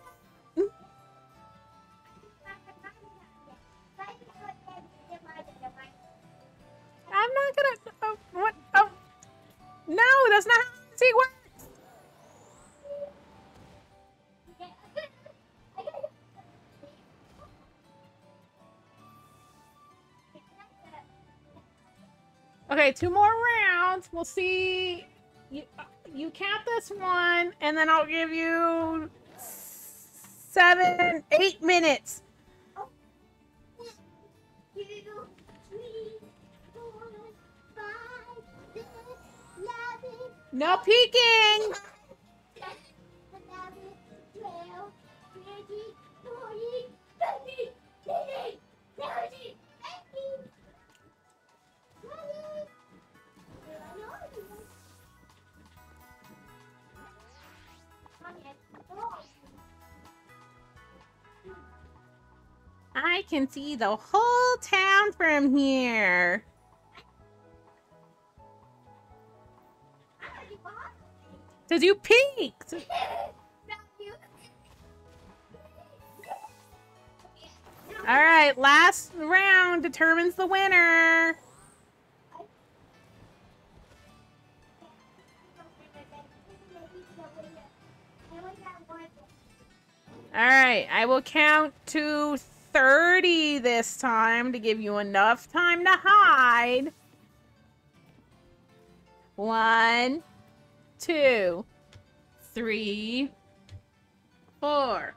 no, that's not how it works. Okay, two more rounds. We'll see. You, you count this one, and then I'll give you seven, eight minutes. No peeking. I can see the whole town from here. Cause you peeked. All right, last round determines the winner. All right, I will count to 30 this time to give you enough time to hide. One, two, three, four,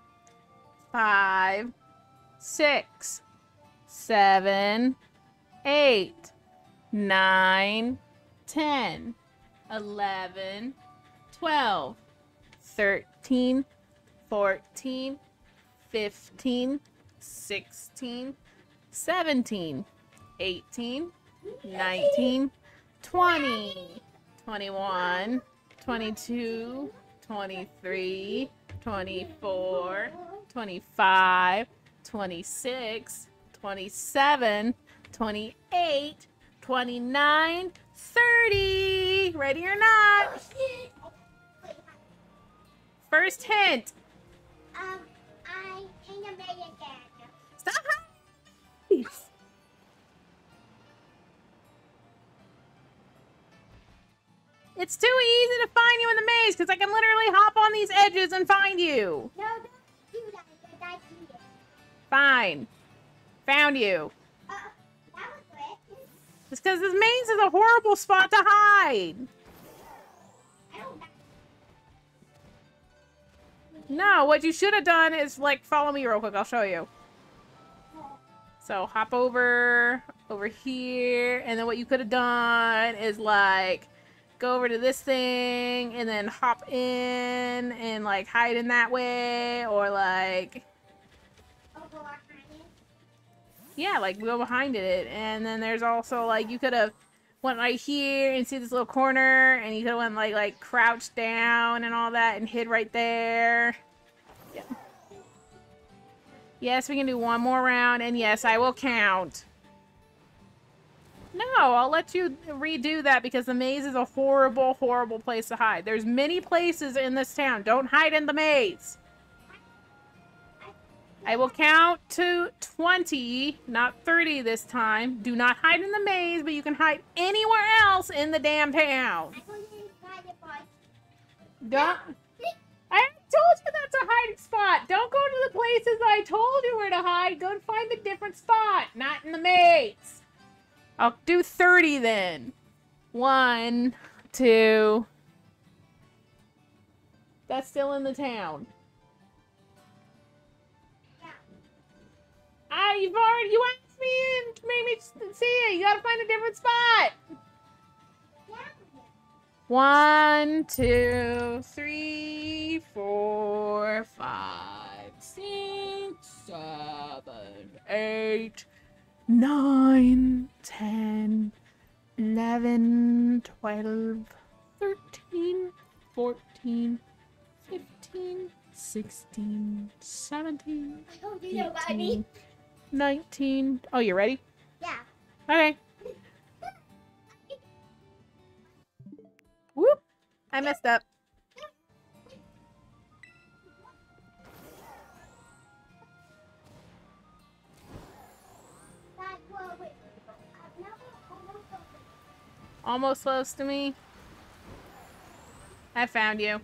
five, six, seven, eight, nine, ten, eleven, twelve, thirteen, fourteen, fifteen, sixteen, seventeen, eighteen, nineteen, twenty, twenty-one. 22, 23, 24, 25, 26, 27, 28, 29, 30. Ready or not? First hint. Um, I ain't a million character. Stop. It's too easy to find you in the maze because I can literally hop on these edges and find you. No, don't do that I see it. Fine. Found you. Uh, that was quick. It's because this maze is a horrible spot to hide. No, what you should have done is like follow me real quick. I'll show you. So hop over over here, and then what you could have done is like go over to this thing and then hop in and like hide in that way, or like yeah, like go behind it. And then there's also like you could have went right here and see this little corner, and you could have went like like crouched down and all that and hid right there. Yeah. Yes, we can do one more round, and yes, I will count. No, I'll let you redo that because the maze is a horrible, horrible place to hide. There's many places in this town. Don't hide in the maze. I will count to 20, not 30 this time. Do not hide in the maze, but you can hide anywhere else in the damn town. Don't. I told you that's a hiding spot. Don't go to the places I told you where to hide. Go and find a different spot, not in the maze. I'll do 30 then. One, two. That's still in the town. Yeah. Ah, you've already, you asked me and made me see it. You gotta find a different spot. Yeah. One, two, three, four, five, six, seven, eight, nine, ten, eleven, twelve, thirteen, fourteen, fifteen, sixteen, seventeen, I told you nobody. eighteen, nineteen. Oh, you ready? Yeah. Okay. [laughs] Whoop! I messed up. Almost close to me. I found you.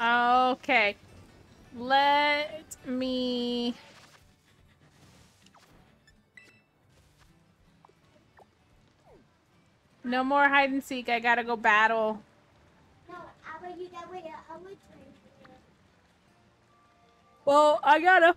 Okay. Let me. No more hide and seek. I gotta go battle. No, I will use that with the other train. Well, I gotta.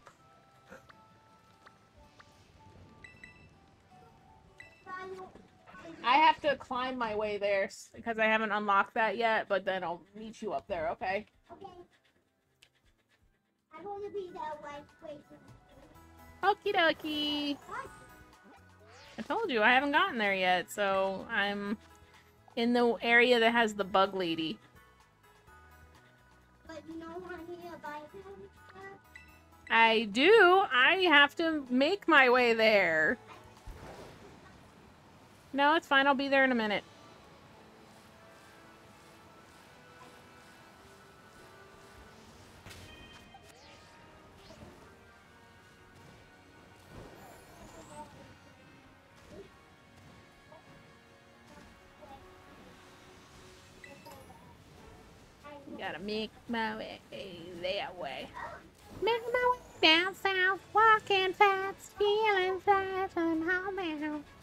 I have to climb my way there because I haven't unlocked that yet, but then I'll meet you up there, okay? Okay. I'm going to be the right place. Okie dokie. I told you, I haven't gotten there yet, so I'm in the area that has the bug lady. But you know how to buy them? I do. I have to make my way there. No, it's fine. I'll be there in a minute. Gotta make my way that way. Make my way down south, walking fast, feeling fast and homebound. Do-do-do-do-do-do.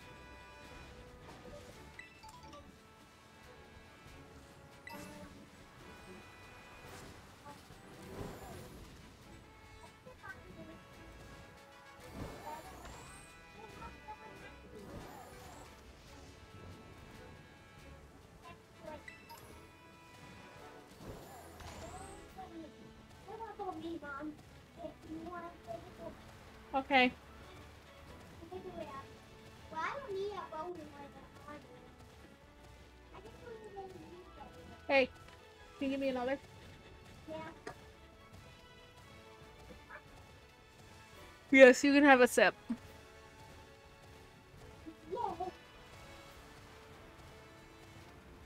me another? Yeah. Yes, you can have a sip.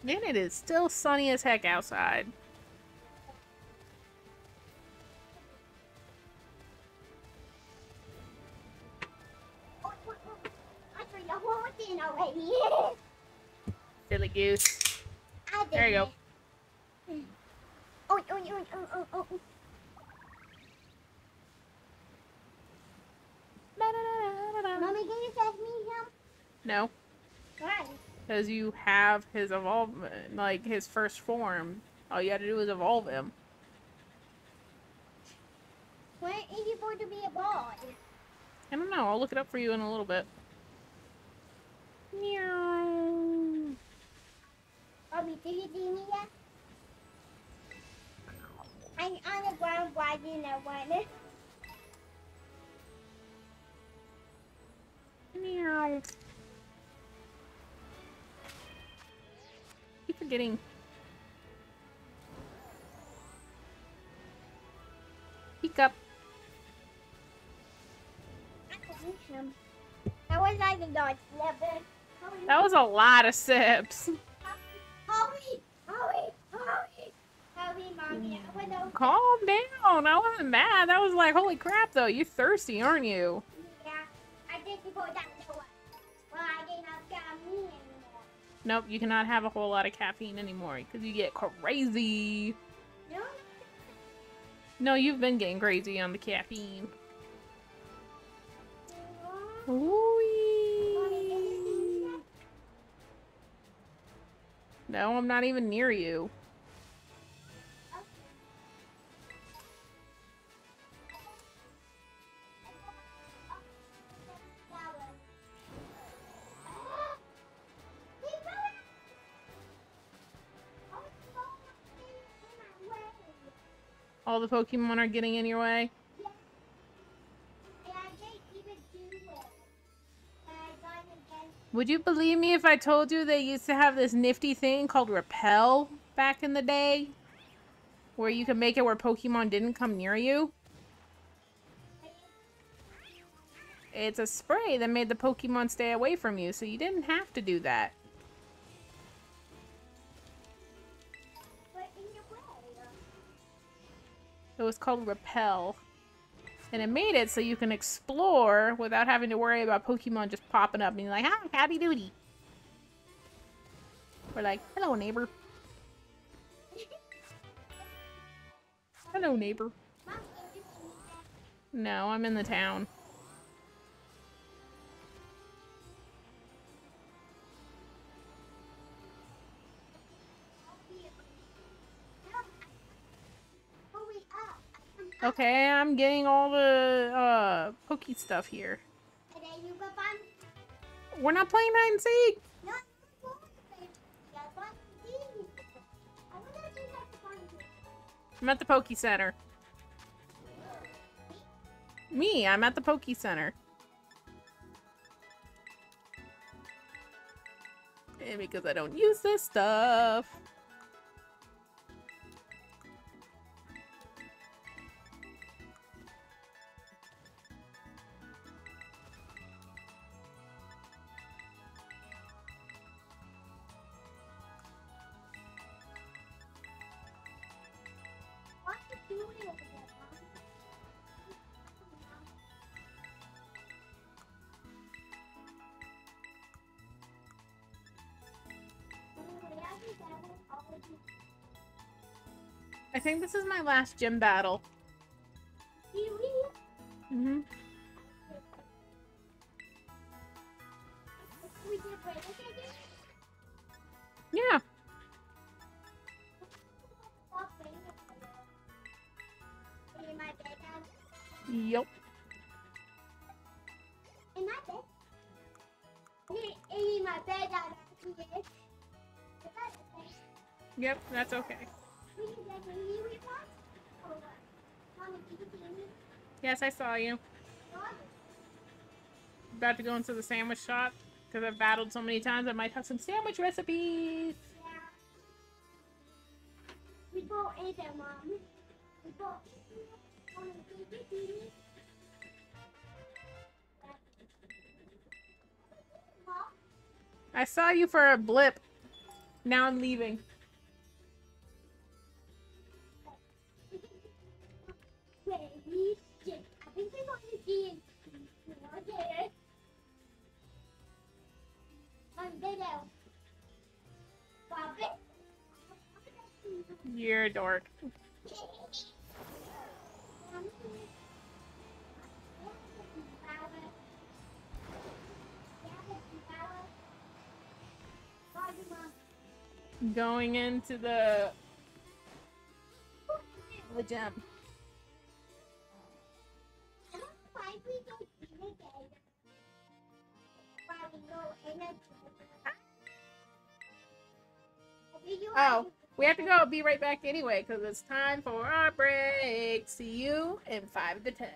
And it is still sunny as heck outside. Have his evolve, like his first form. All you had to do is evolve him. When is he supposed to be a boy? I don't know. I'll look it up for you in a little bit. Meow. Mommy, did you see me yet? I'm on the ground riding a one. Meow. Forgetting. Hiccup. That was a dodge level. That was a lot of sips. Calm down. I wasn't mad. That was like, holy crap, though. You're thirsty, aren't you? Yeah, I did before that Nope, you cannot have a whole lot of caffeine anymore because you get crazy. No? No, you've been getting crazy on the caffeine. Ooh. No, I'm not even near you. All the Pokemon are getting in your way. Would you believe me if I told you they used to have this nifty thing called Repel back in the day? Where you could make it where Pokemon didn't come near you? It's a spray that made the Pokemon stay away from you, so you didn't have to do that. It was called Repel. And it made it so you can explore without having to worry about Pokemon just popping up and you're like, ah, happy duty. We're like, hello, neighbor. [laughs] Hello, neighbor. No, I'm in the town. Okay, I'm getting all the uh pokey stuff here. And you go find We're not playing hide and seek. No, I did. I wonder if you have to find it. I'm at the Poke Center. Me, I'm at the Poke Center. And because I don't use this stuff. Think this is my last gym battle. Mm-hmm. Yeah. Yep. In my bed. In my bed? Yep, that's okay. I saw you. About to go into the sandwich shop because I've battled so many times. I might have some sandwich recipes. Yeah. We both ate them, Mom. We both. Did you see me? Mom? I saw you for a blip. Now I'm leaving. You're a dork. Going into the the gym. Oh, we have to go. Be right back anyway, because it's time for our break. See you in five to ten.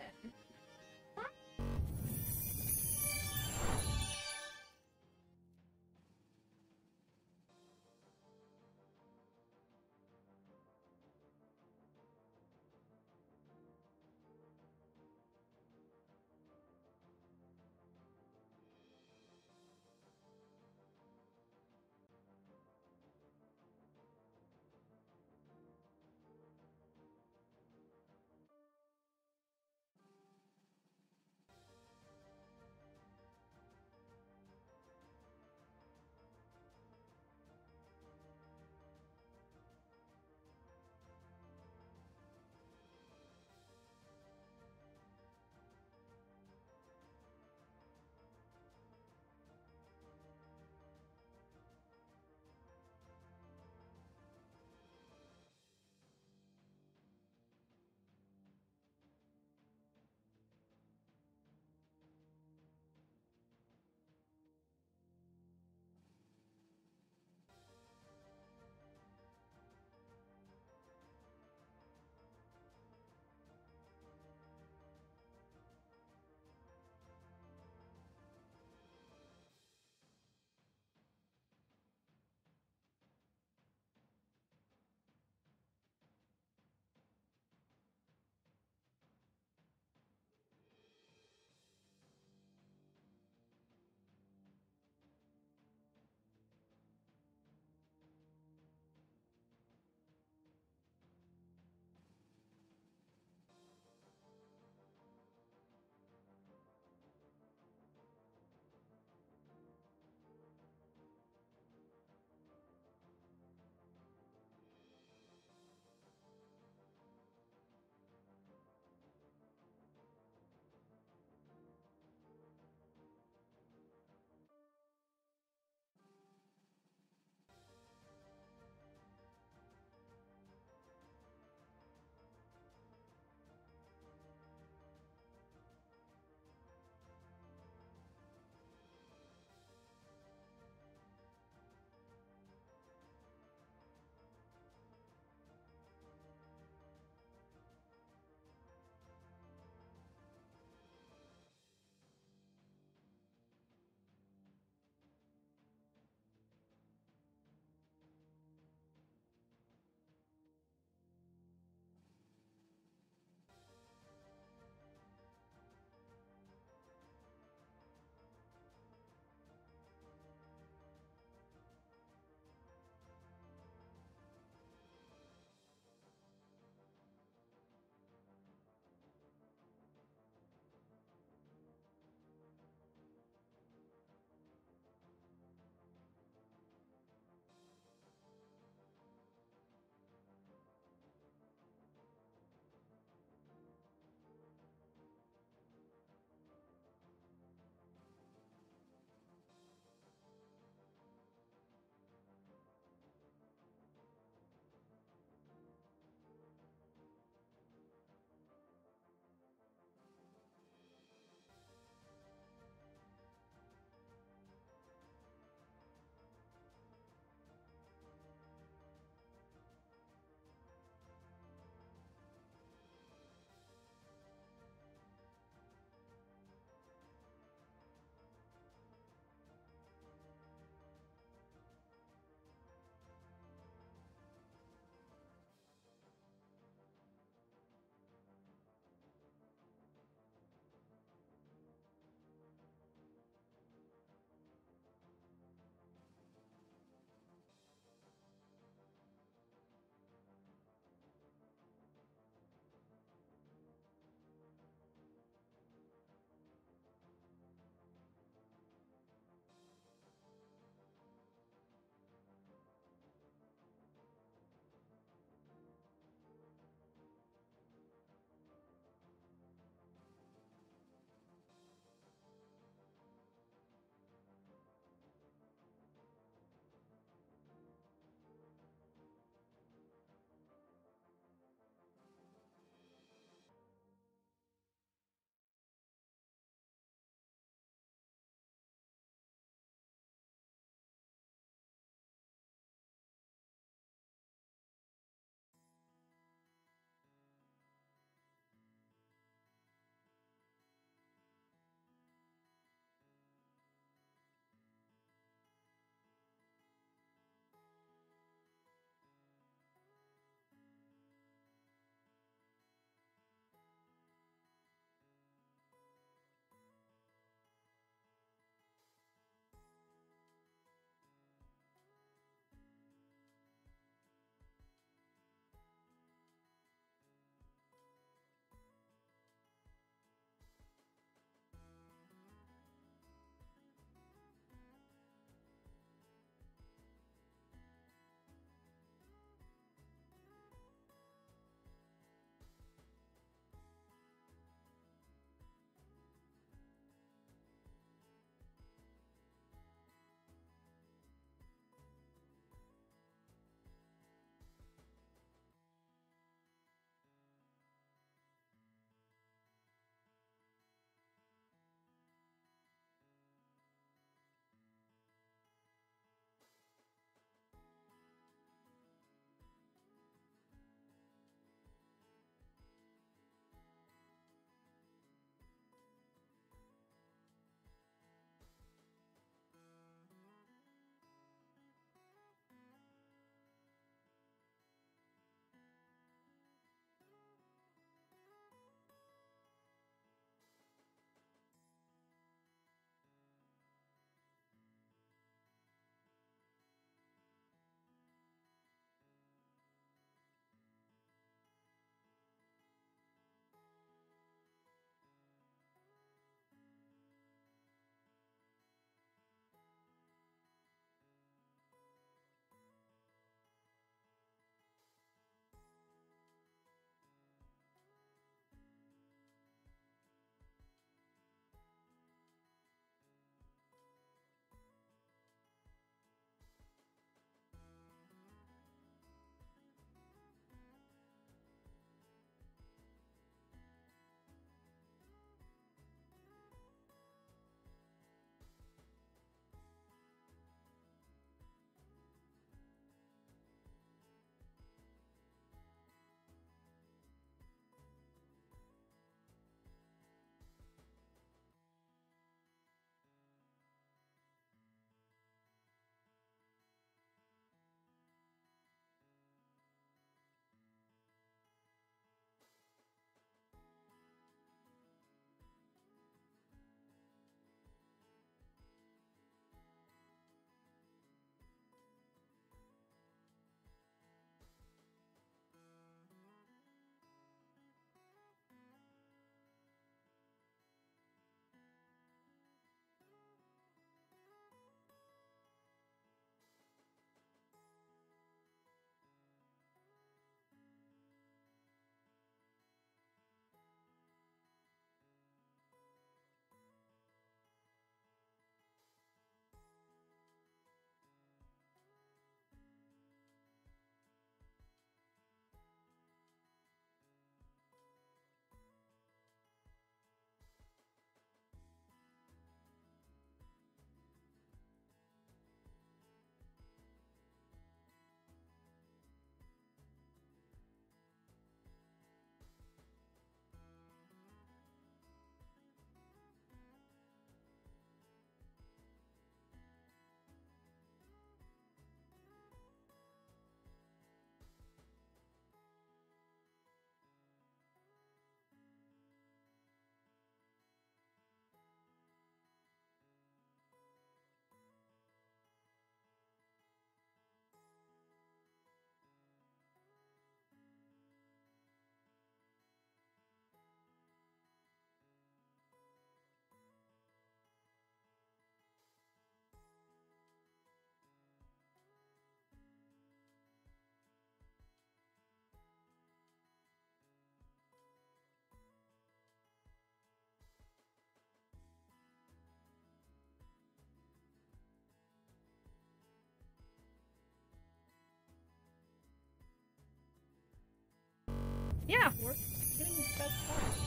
Yeah, we're getting the best part.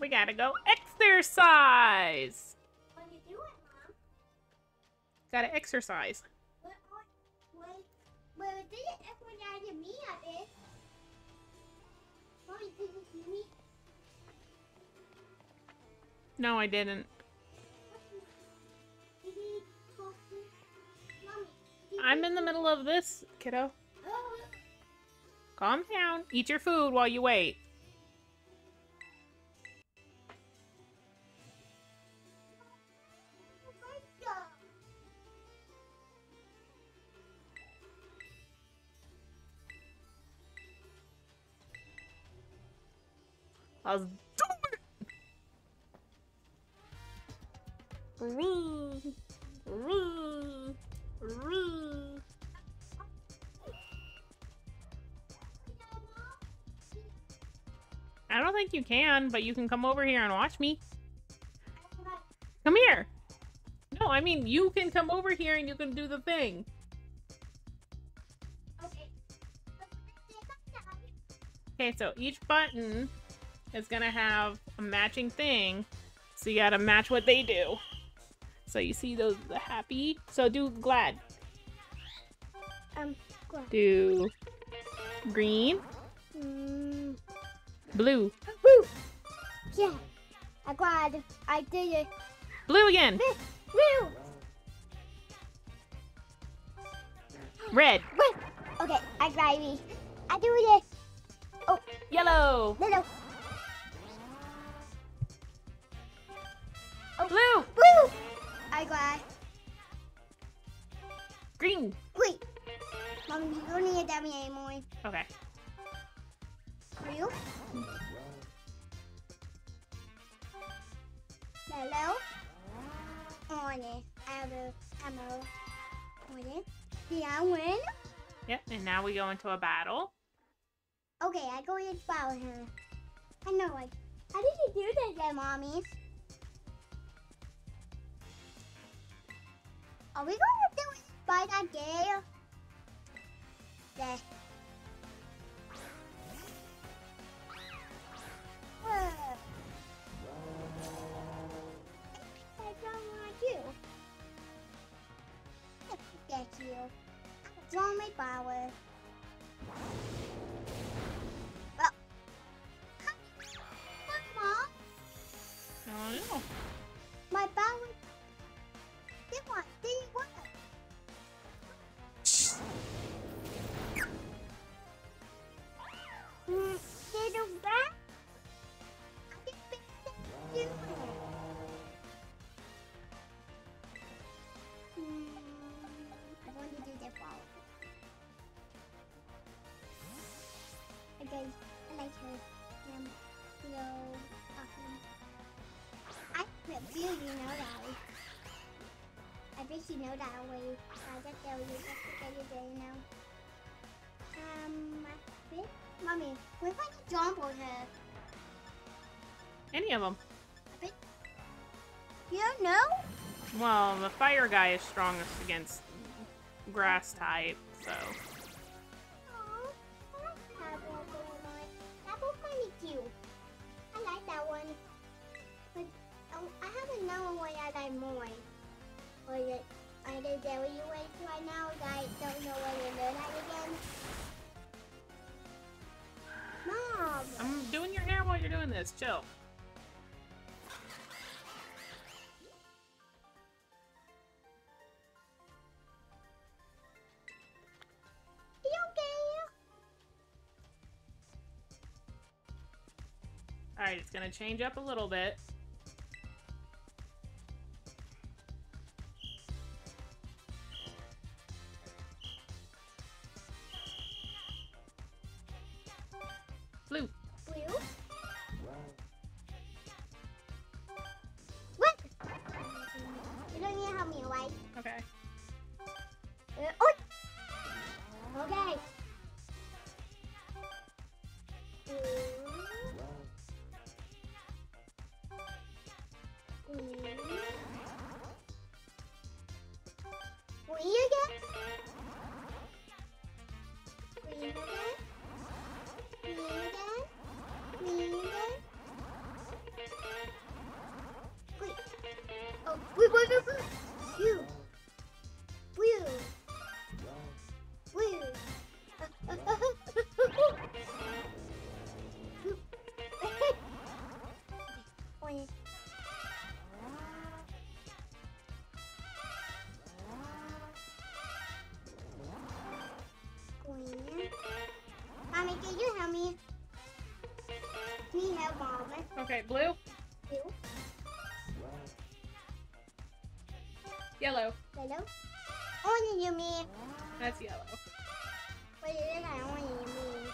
We gotta go exercise. What are you doing, Mom? Gotta exercise. What? What? What? Did it exercise to me? I did. Mommy, did you see me? No, I didn't. Did he talk to Mommy? did I'm in the middle of this, kiddo. Oh, Calm down. Eat your food while you wait. Let's do it. Roo, roo, roo. I don't think you can, but you can come over here and watch me. Come here. No, I mean you can come over here and you can do the thing. Okay. Okay, so each button is gonna have a matching thing, so you gotta match what they do. So you see those the happy. So do glad. Um, glad. Do green, Mm, blue, woo! Yeah, I'm glad I did it. blue again, red, Woo! Okay, I got me. I do this. Oh. Yellow, Little. Blue, Blue. I got. green. Wait. Mom, you don't need tell me anymore. Okay. For you? Hello? On it. I have a ammo. On it. Did I win? Yep. And now we go into a battle. Okay, I go in follow her. I know, like, how did you do that mommy? Are we gonna do it by that day? Yeah. I don't want you. Get you. It's my power. Well. Mom, I don't know. my power. I like her. Um, so, awesome. I bet you you know that. I bet you know that way. I just tell you just because you didn't know. Um, I bet, mommy, what if I can jump on her? Any of them. You don't know? Well, the fire guy is strongest against grass type, so. Kind of cute. I like that one. But um, I haven't known what I like more. Or it either W H right now? I don't know whether to learn that again. Mom! I'm doing your hair while you're doing this. Chill. Alright, it's gonna change up a little bit. Okay, blue. Blue. Yellow. Hello? Only you me. That's yellow. It? I only you me.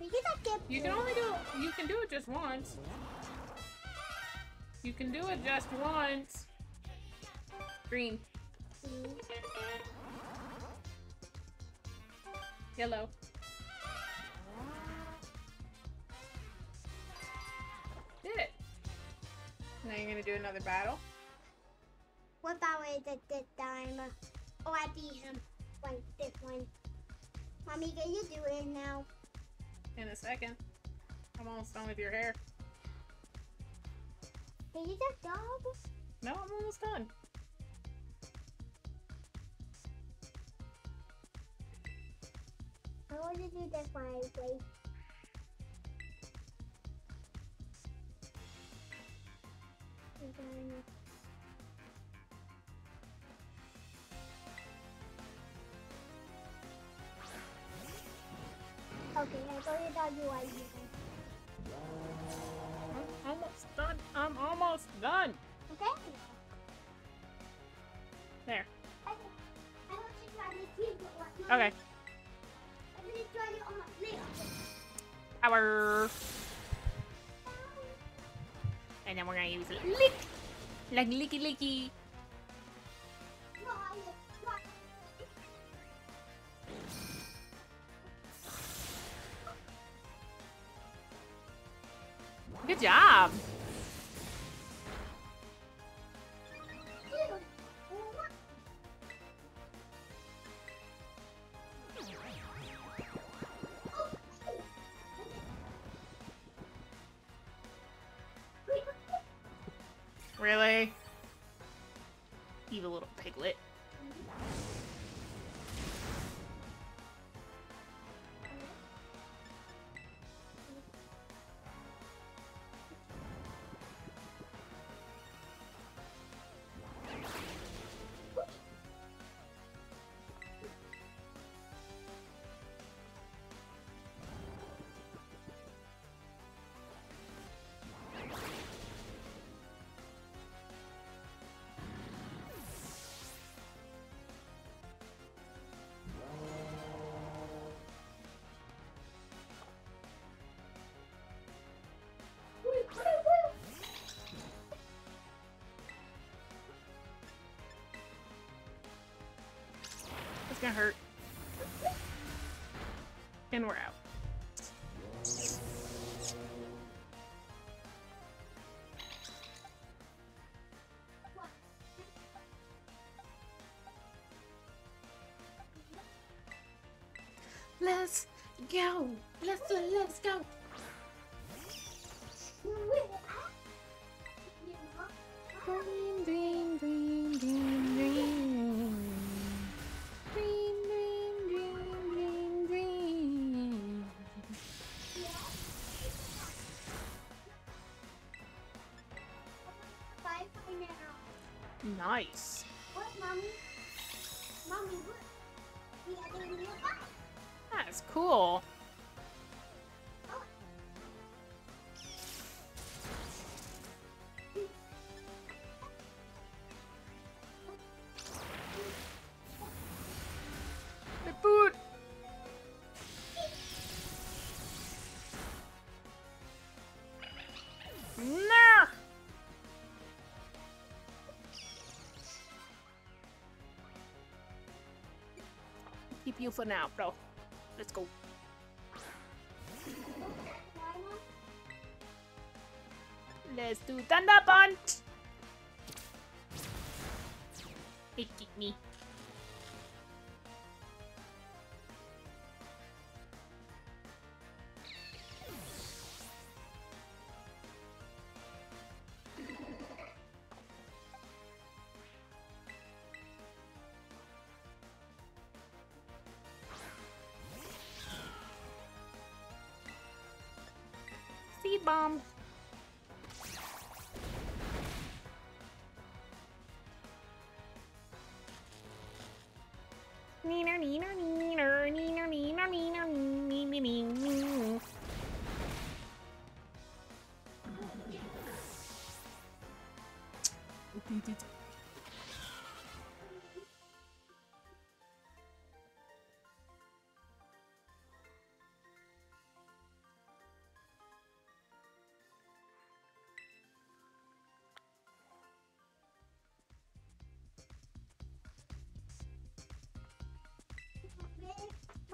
Because I get You can only do It, you can do it just once. You can do it just once. Green. Yellow. Now you're gonna do another battle. What about it this time? Oh, I beat him. One, this one. Mommy, can you do it now? In a second. I'm almost done with your hair. Can you just dog? No, I'm almost done. I want to do this one. Okay, Okay, I thought you thought you लगली किले की gonna hurt. And we're out. Let's go. Let's let's go. keep you for now, bro. Let's go. Let's do Thunder Punch!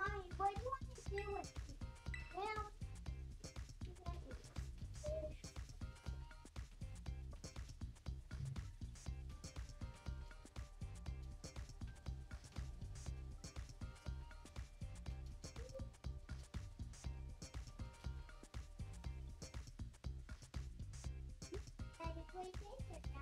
Mommy, what do I do with it? Well, I just wait.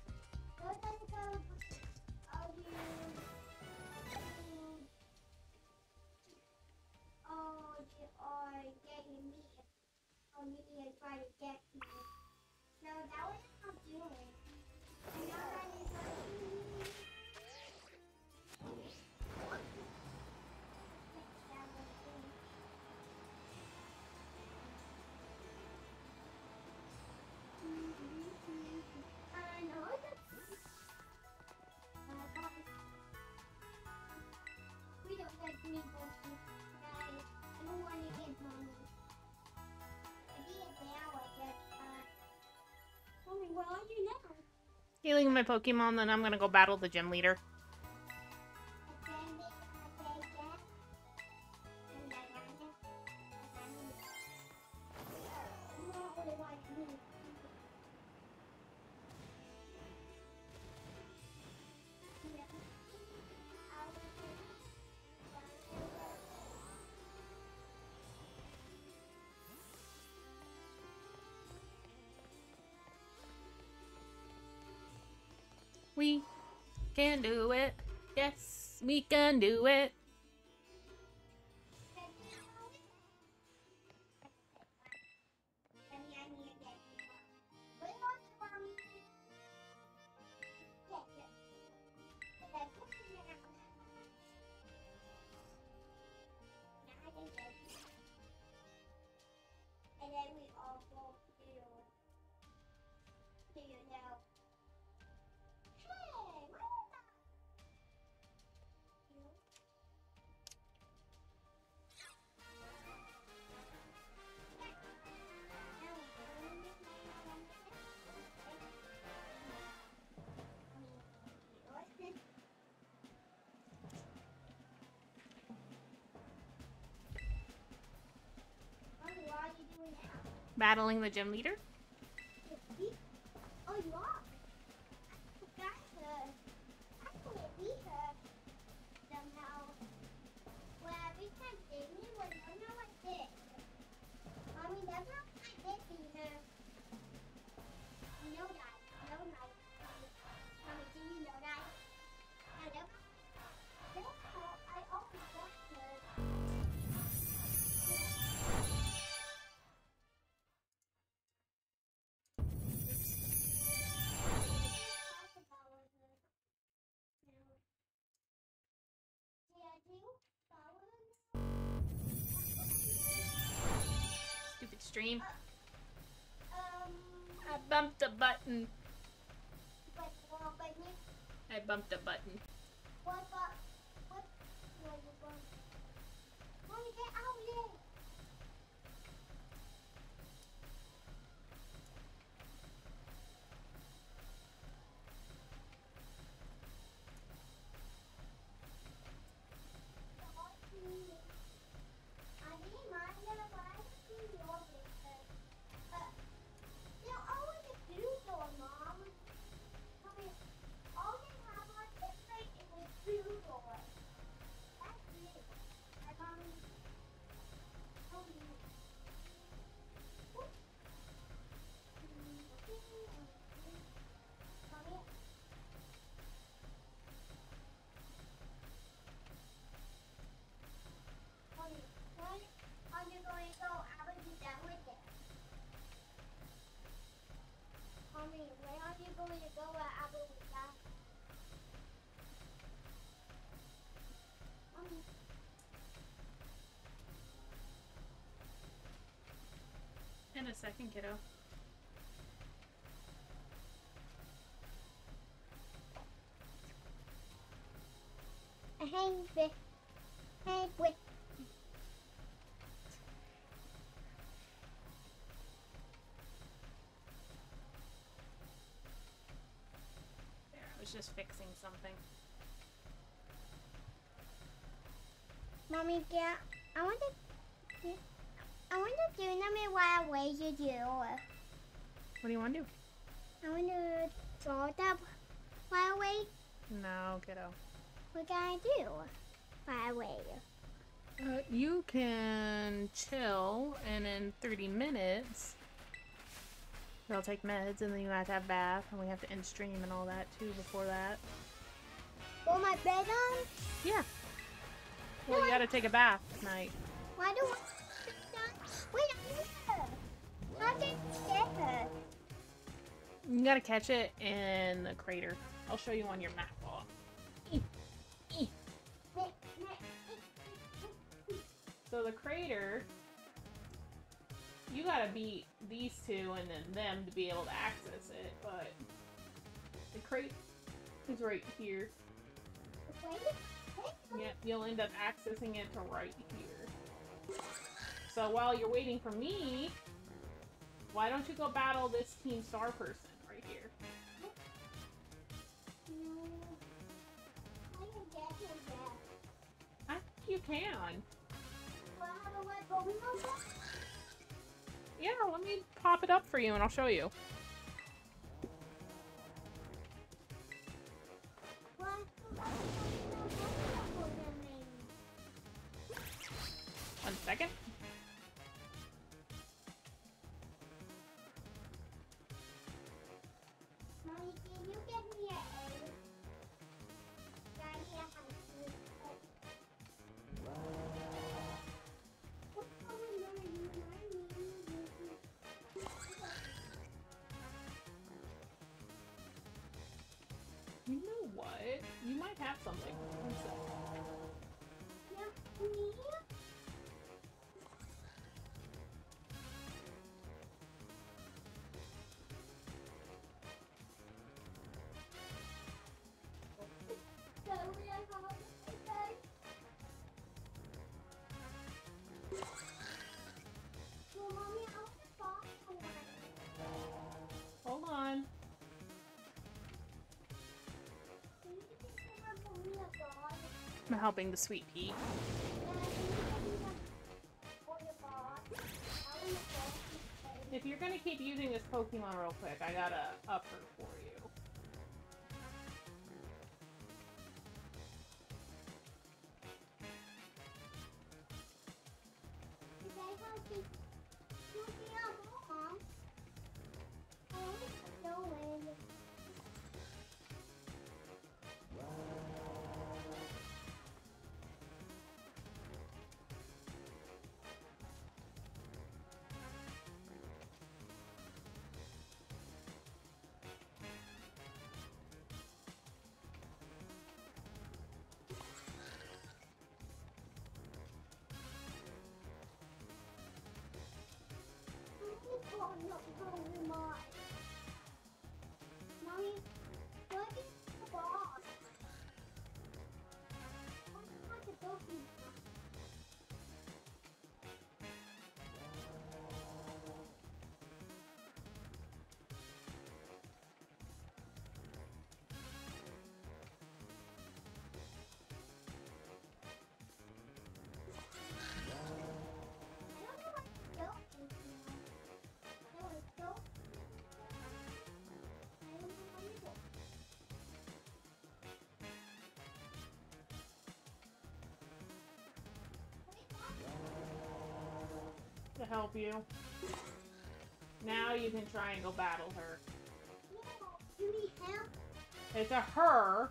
where are you now? Healing my Pokemon, then I'm gonna go battle the gym leader. can do it. Yes, we can do it. battling the gym leader. Stream. Um, I bumped a button. button? I bumped a button. What but Mommy, when are you going to go? I be. Mommy. In a second, kiddo. Hey, Vic. Hey, just fixing something. Mommy, yeah, I want to. I want to do number why way you do. What do you want to do? I want to draw that why way. No, kiddo. What can I do? Why way? Uh, you can chill, and in 30 minutes, they'll take meds, and then you have to have bath, and we have to end stream and all that too before that. Put my bed on. Yeah. Well, you gotta take a bath tonight. Why do I? Wait, I'm here. How did you get her? You gotta catch it in the crater. I'll show you on your map. Paul. [laughs] So the crater, you gotta beat these two and then them to be able to access it, but the crate is right here. Yep, you'll end up accessing it to right here. So while you're waiting for me, why don't you go battle this Team Star person right here? I think you can. Yeah, let me pop it up for you and I'll show you. One second. You might have something. Helping the sweet pea. If you're gonna keep using this Pokemon real quick, I gotta up her help you. Now you can try and go battle her. You need help? It's a her.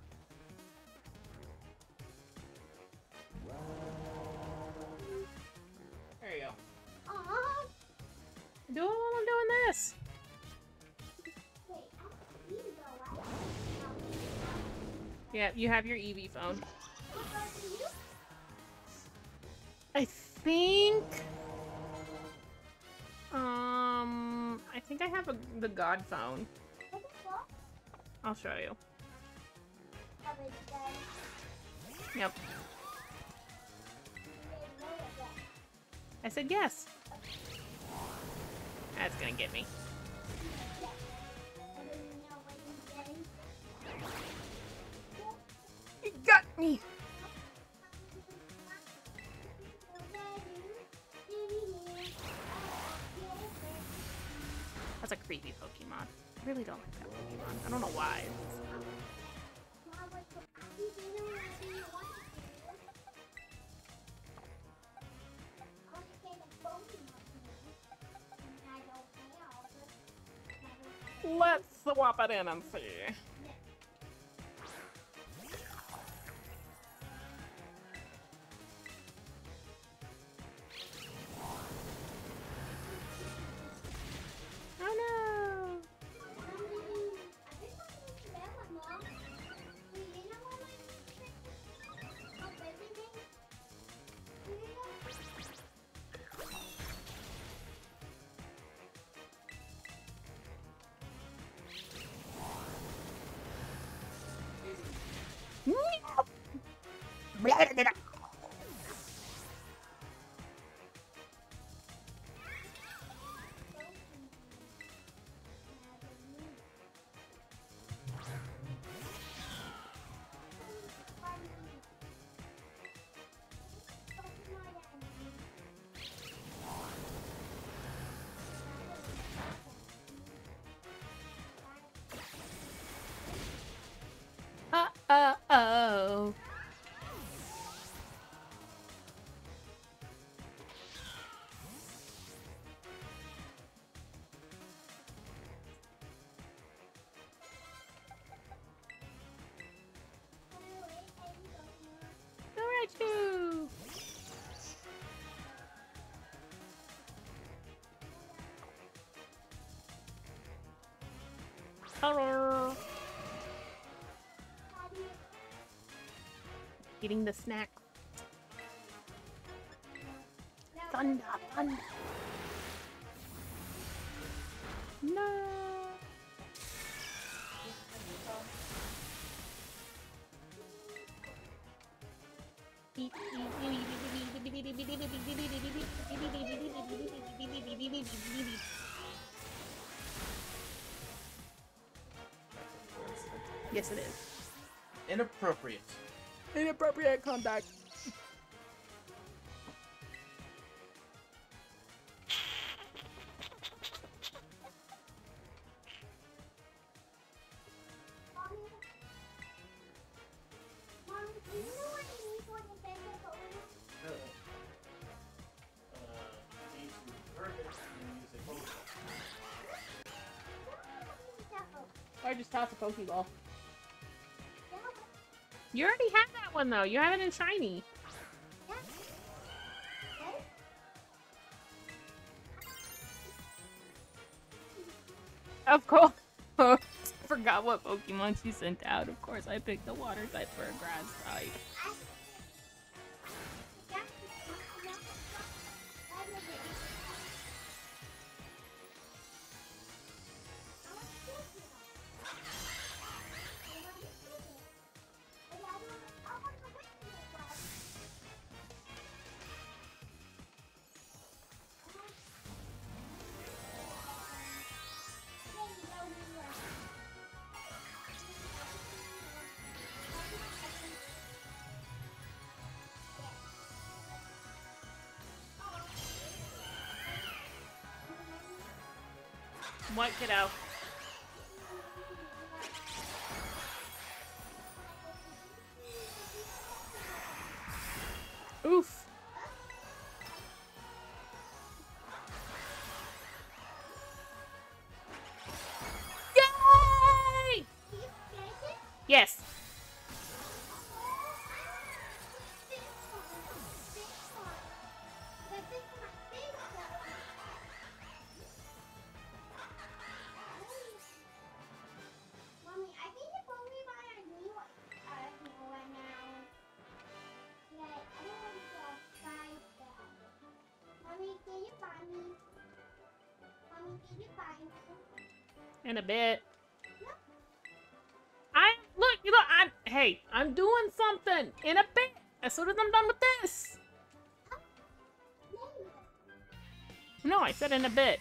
There you go. Aw. Do it while I'm doing this. Wait, I need to go out. Yeah, you have your Eevee phone. What about you? I think. Think I have a, the God phone. What the fuck? I'll show you. Have it done. Yep. You didn't know it yet. I said yes. That's gonna get me. Swap it in and see. Oh. Raichu! Hello. Eating the snack. Thunder, thunder. No. Yes, it is. Inappropriate. Inappropriate contact. Or just toss a Pokeball. One though. You have it in shiny. Of course. [laughs] Forgot what Pokemon she sent out. Of course, I picked the water type for a grass type. Kiddo? Oof. Yay! Yes. In a bit. I look, you know, I'm hey, I'm doing something in a bit. As soon as I'm done with this. No, I said in a bit.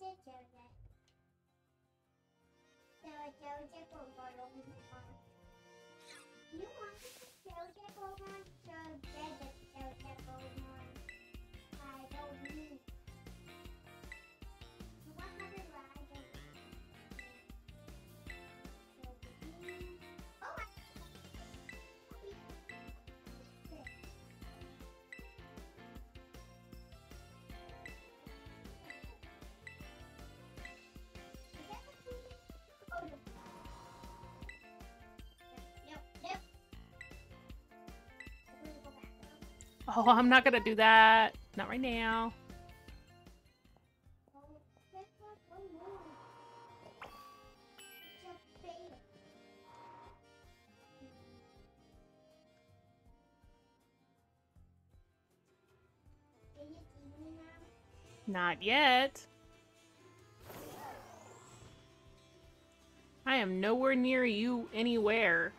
Jojo over the phone. You want Jojo? So get the Jojo Oh, I'm not gonna do that. Not right now. Not yet. I am nowhere near you anywhere.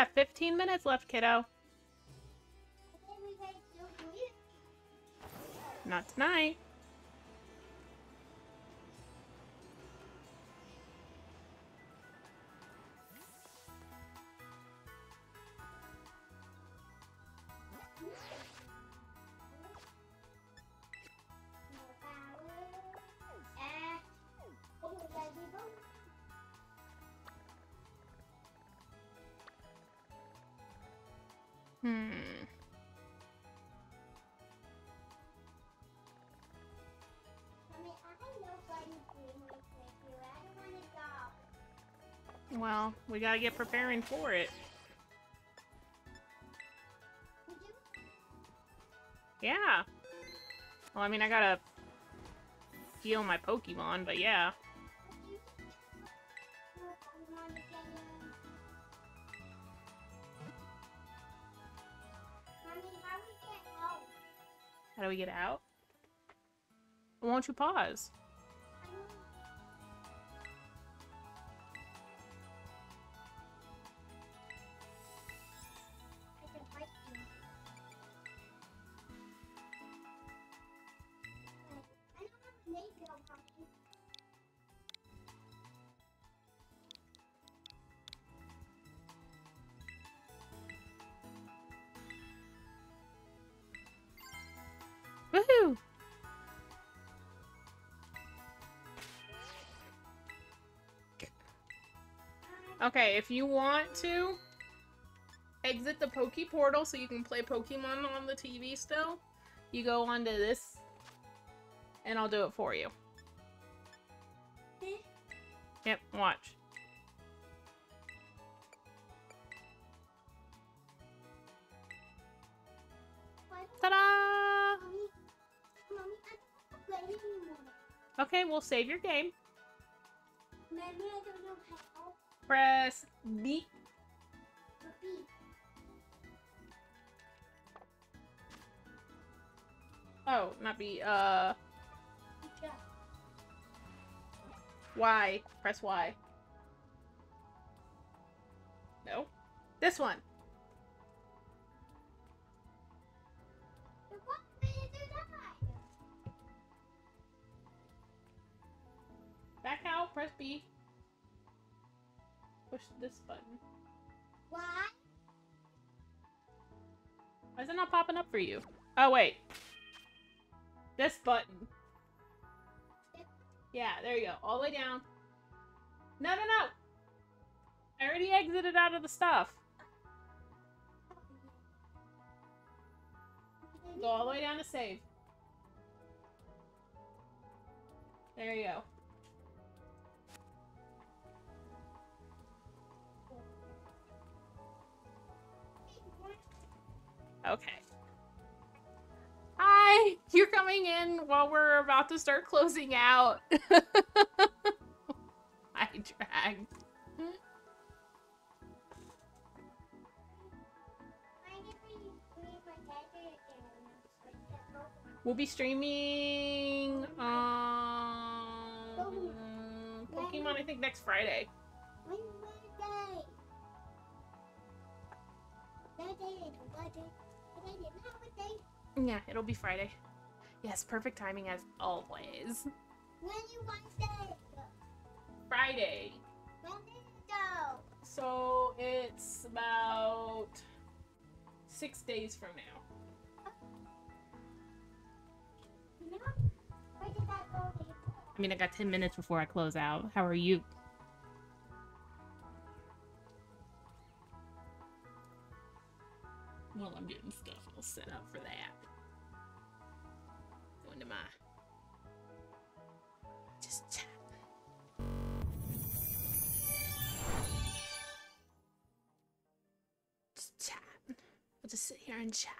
Got 15 minutes left, kiddo. Not tonight. We gotta get preparing for it. Yeah. Well, I mean, I gotta heal my Pokemon, but yeah. How do we get out? Won't you pause? Okay, if you want to exit the Poke Portal so you can play Pokemon on the TV still, you go onto this and I'll do it for you. Yep, watch. Ta-da! Okay, we'll save your game. Maybe I don't know how Press B. Oh, not B. Uh, Y. Press Y. No. This one. Back out. Press B. Push this button. Why? Why is it not popping up for you? Oh, wait. This button. Yeah, there you go. All the way down. No, no, no. I already exited out of the stuff. Go all the way down to save. There you go. Okay. Hi! You're coming in while we're about to start closing out. [laughs] I dragged. We'll be streaming um Pokemon I think next Friday. Yeah, it'll be Friday. Yes, perfect timing as always. When you want that? Friday. When did it go? So it's about six days from now. No? Where did that go? I mean, I got 10 minutes before I close out. How are you? Well, I'm getting sit here and chat.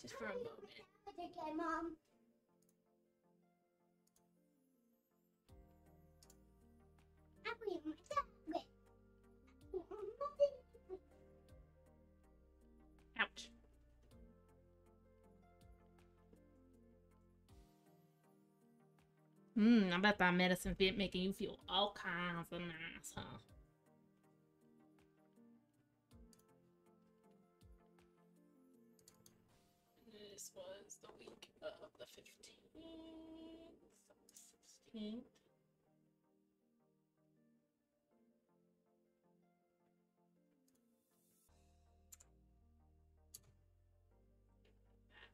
Just for a moment. Ouch. Hmm, I bet that medicine fit making you feel all kinds of nice, huh? 16th.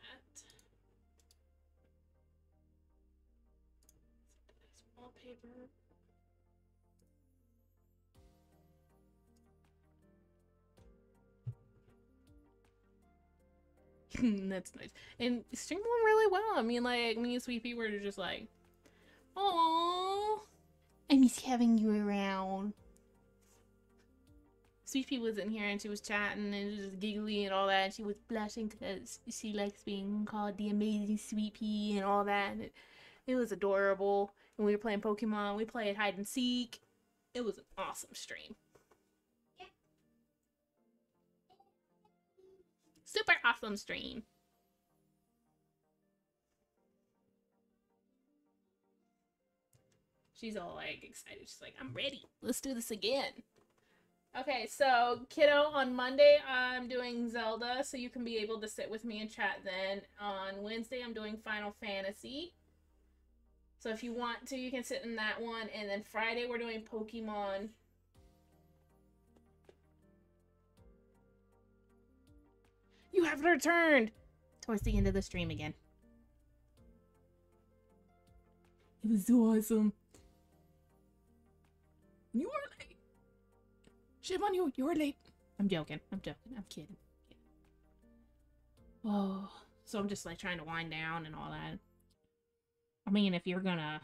That. Wallpaper. [laughs] That's nice. And it streamed went really well. I mean, like, me and Sweepy were just like, oh, I miss having you around. Sweet Pea was in here and she was chatting and just giggly and all that. And she was blushing because she likes being called the amazing Sweet Pea and all that. And it, it was adorable. And we were playing Pokemon. We played hide and seek. It was an awesome stream. Super awesome stream. She's all like excited. She's like, I'm ready. Let's do this again. Okay, so kiddo, on Monday I'm doing Zelda, so you can be able to sit with me and chat then. On Wednesday I'm doing Final Fantasy. So if you want to, you can sit in that one. And then Friday we're doing Pokemon. You have returned towards the end of the stream again. It was so awesome. You were late. Shame on you. You were late. I'm joking. I'm joking. I'm kidding. Oh, so I'm just like trying to wind down and all that. I mean, if you're gonna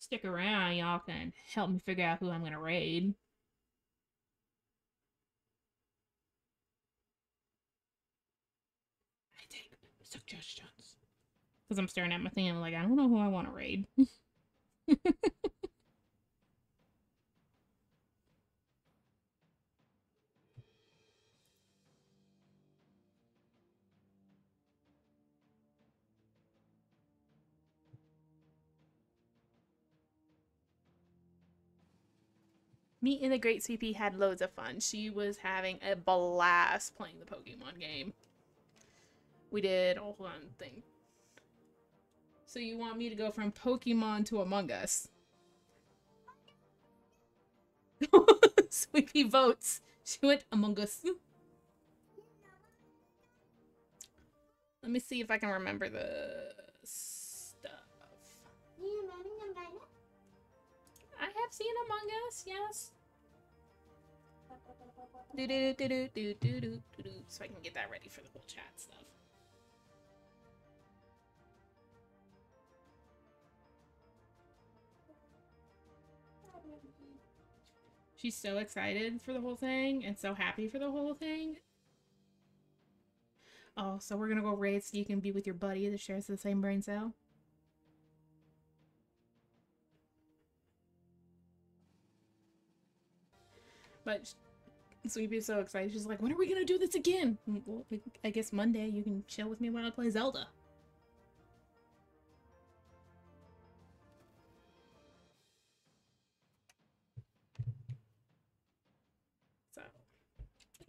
stick around, y'all can help me figure out who I'm gonna raid. I take suggestions. Because I'm staring at my thing and I'm like, I don't know who I want to raid. [laughs] Me and the Great CP had loads of fun. She was having a blast playing the Pokemon game. We did, oh, hold on, thing. So you want me to go from Pokemon to Among Us? [laughs] Sweepy votes. She went Among Us. Let me see if I can remember the I have seen Among Us, yes. Do do do do do do do do do. So I can get that ready for the whole chat stuff. She's so excited for the whole thing and so happy for the whole thing. Oh, so we're gonna go raid so you can be with your buddy that shares the same brain cell? But Sweepy's so excited. She's like, when are we gonna do this again? Well, I guess Monday you can chill with me while I play Zelda. So. See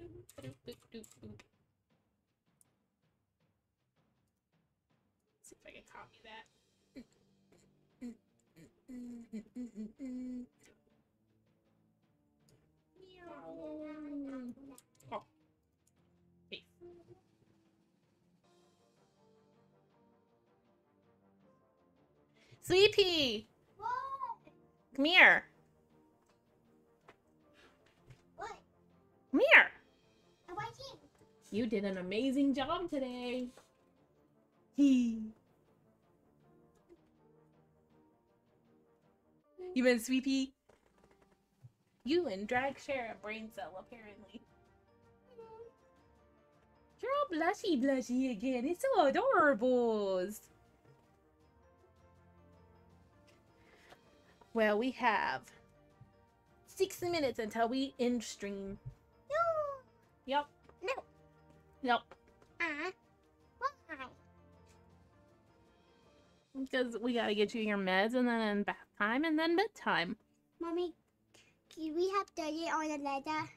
if I can copy that. Oh. Peace. Sleepy! What? Come here. What? Come here. I'm watching. You did an amazing job today. He. Hmm. You been Sweepy? You and Drag share a brain cell, apparently. You're all blushy blushy again. It's so adorable. Well, we have six minutes until we end stream. No. Yep. No. Yep. Uh. Why? Because we gotta get you your meds and then bath time and then bedtime. Mommy, we have dirty on the letter?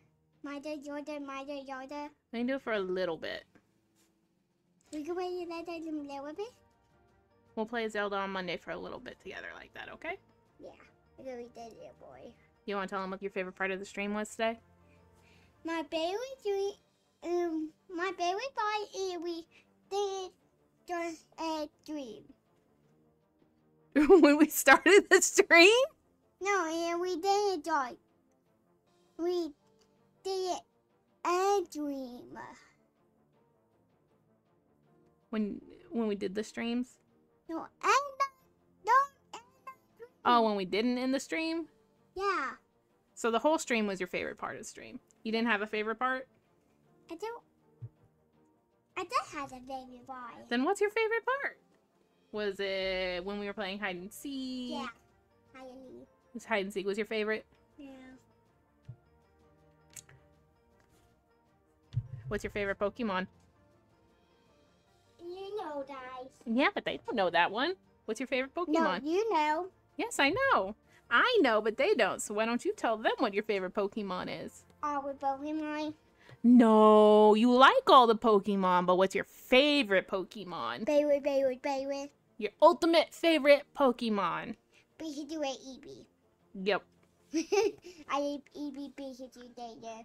Mother, Yoda, Mother, Yoda. I can do it for a little bit. We can the letter a little bit? We'll play Zelda on Monday for a little bit together like that, okay? Yeah. We're gonna be boy. You want to tell them what your favorite part of the stream was today? My favorite dream, um, my baby part is we did just a dream. [laughs] when we started the stream? No, and we did a joy. We did a dream. When when we did the streams? No, and the, no, and the dream. Oh, when we didn't in the stream? Yeah, So the whole stream was your favorite part of the stream. You didn't have a favorite part? I don't. I did have a baby boy. Then what's your favorite part? Was it when we were playing hide and seek? Yeah. Hi, Ellie. Was hide and seek was your favorite? What's your favorite Pokemon? You know, guys. Yeah, but they don't know that one. What's your favorite Pokemon? No, you know. Yes, I know. I know, but they don't. So why don't you tell them what your favorite Pokemon is? All with Pokemon. No, you like all the Pokemon, but what's your favorite Pokemon? Bayward, Bayward, Bayward. Your ultimate favorite Pokemon? Pikachu and Eevee. Yep. [laughs] I need Eevee, Pikachu, Data.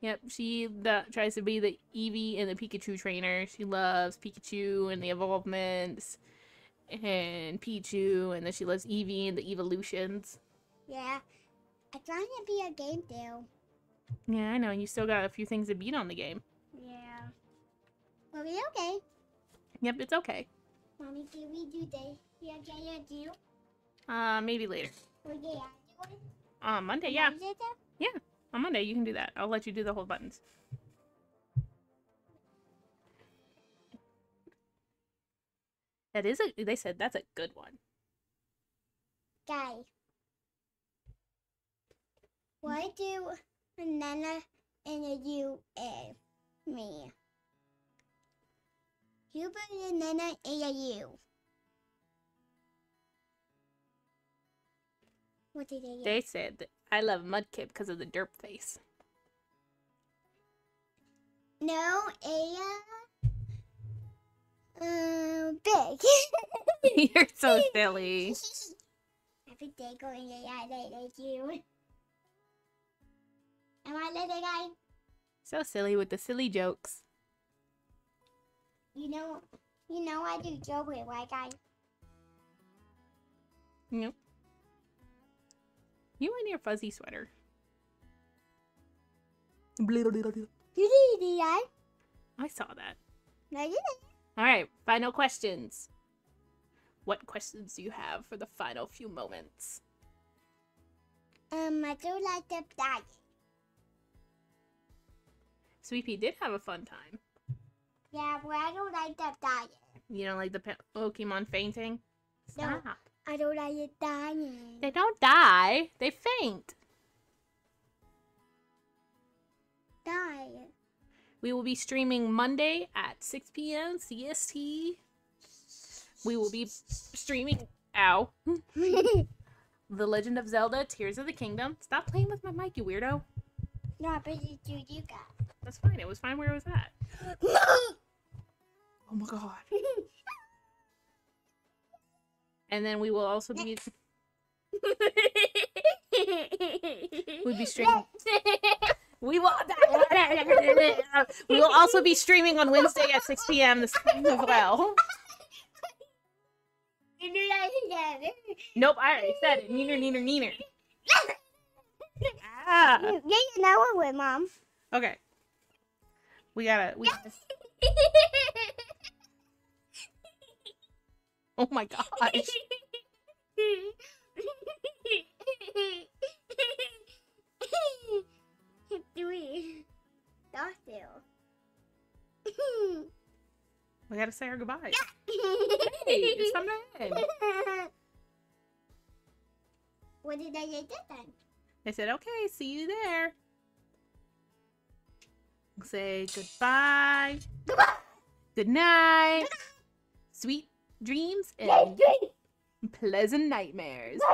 Yep, she the, tries to be the Eevee and the Pikachu trainer. She loves Pikachu and the evolvements and Pichu, and then she loves Eevee and the evolutions. Yeah. I'm trying to be a game deal. Yeah, I know. and You still got a few things to beat on the game. Yeah. Will we okay. Yep, it's okay. Mommy, can we do this? Yeah, do? Uh, maybe later. Oh, yeah. It? On Monday, yeah. Did that? On Monday, you can do that. I'll let you do the whole buttons. That is a. They said that's a good one. Guys. Why do Nana and a you and me? You put a Nana and a you. What did they They said that I love Mudkip because of the derp face. No, a um big. [laughs] You're so [laughs] silly. Every day going yeah, they like you. Am I little guy? So silly with the silly jokes. You know, you know I do joke with white guy. Yep. You and your fuzzy sweater. You did that? I saw that. No. All right, final questions. What questions do you have for the final few moments? Um, I do like the diet. Pea did have a fun time. Yeah, but I don't like the diet. You don't like the Pokemon fainting? Stop. I don't like the diet. They don't die. They faint. Diet. We will be streaming Monday at 6 p.m. CST. We will be streaming. Ow. [laughs] The Legend of Zelda Tears of the Kingdom. Stop playing with my mic, you weirdo. no, but you do you got. That's fine. It was fine where it was at. [gasps] Oh my god. [laughs] And then we will also be [laughs] we'll be streaming. [laughs] We will [laughs] we will also be streaming on Wednesday at 6 p.m. this as well. You do that again. Nope, I already said it. Neener, neener, neener. Ah. You get your know it with mom. Okay. We gotta. We gotta [laughs] oh my gosh. Do we? We gotta say our goodbyes. Hey, it's time. [laughs] What did I get then? They said, okay, see you there. Say goodbye. Good night. Sweet dreams and pleasant nightmares. [laughs]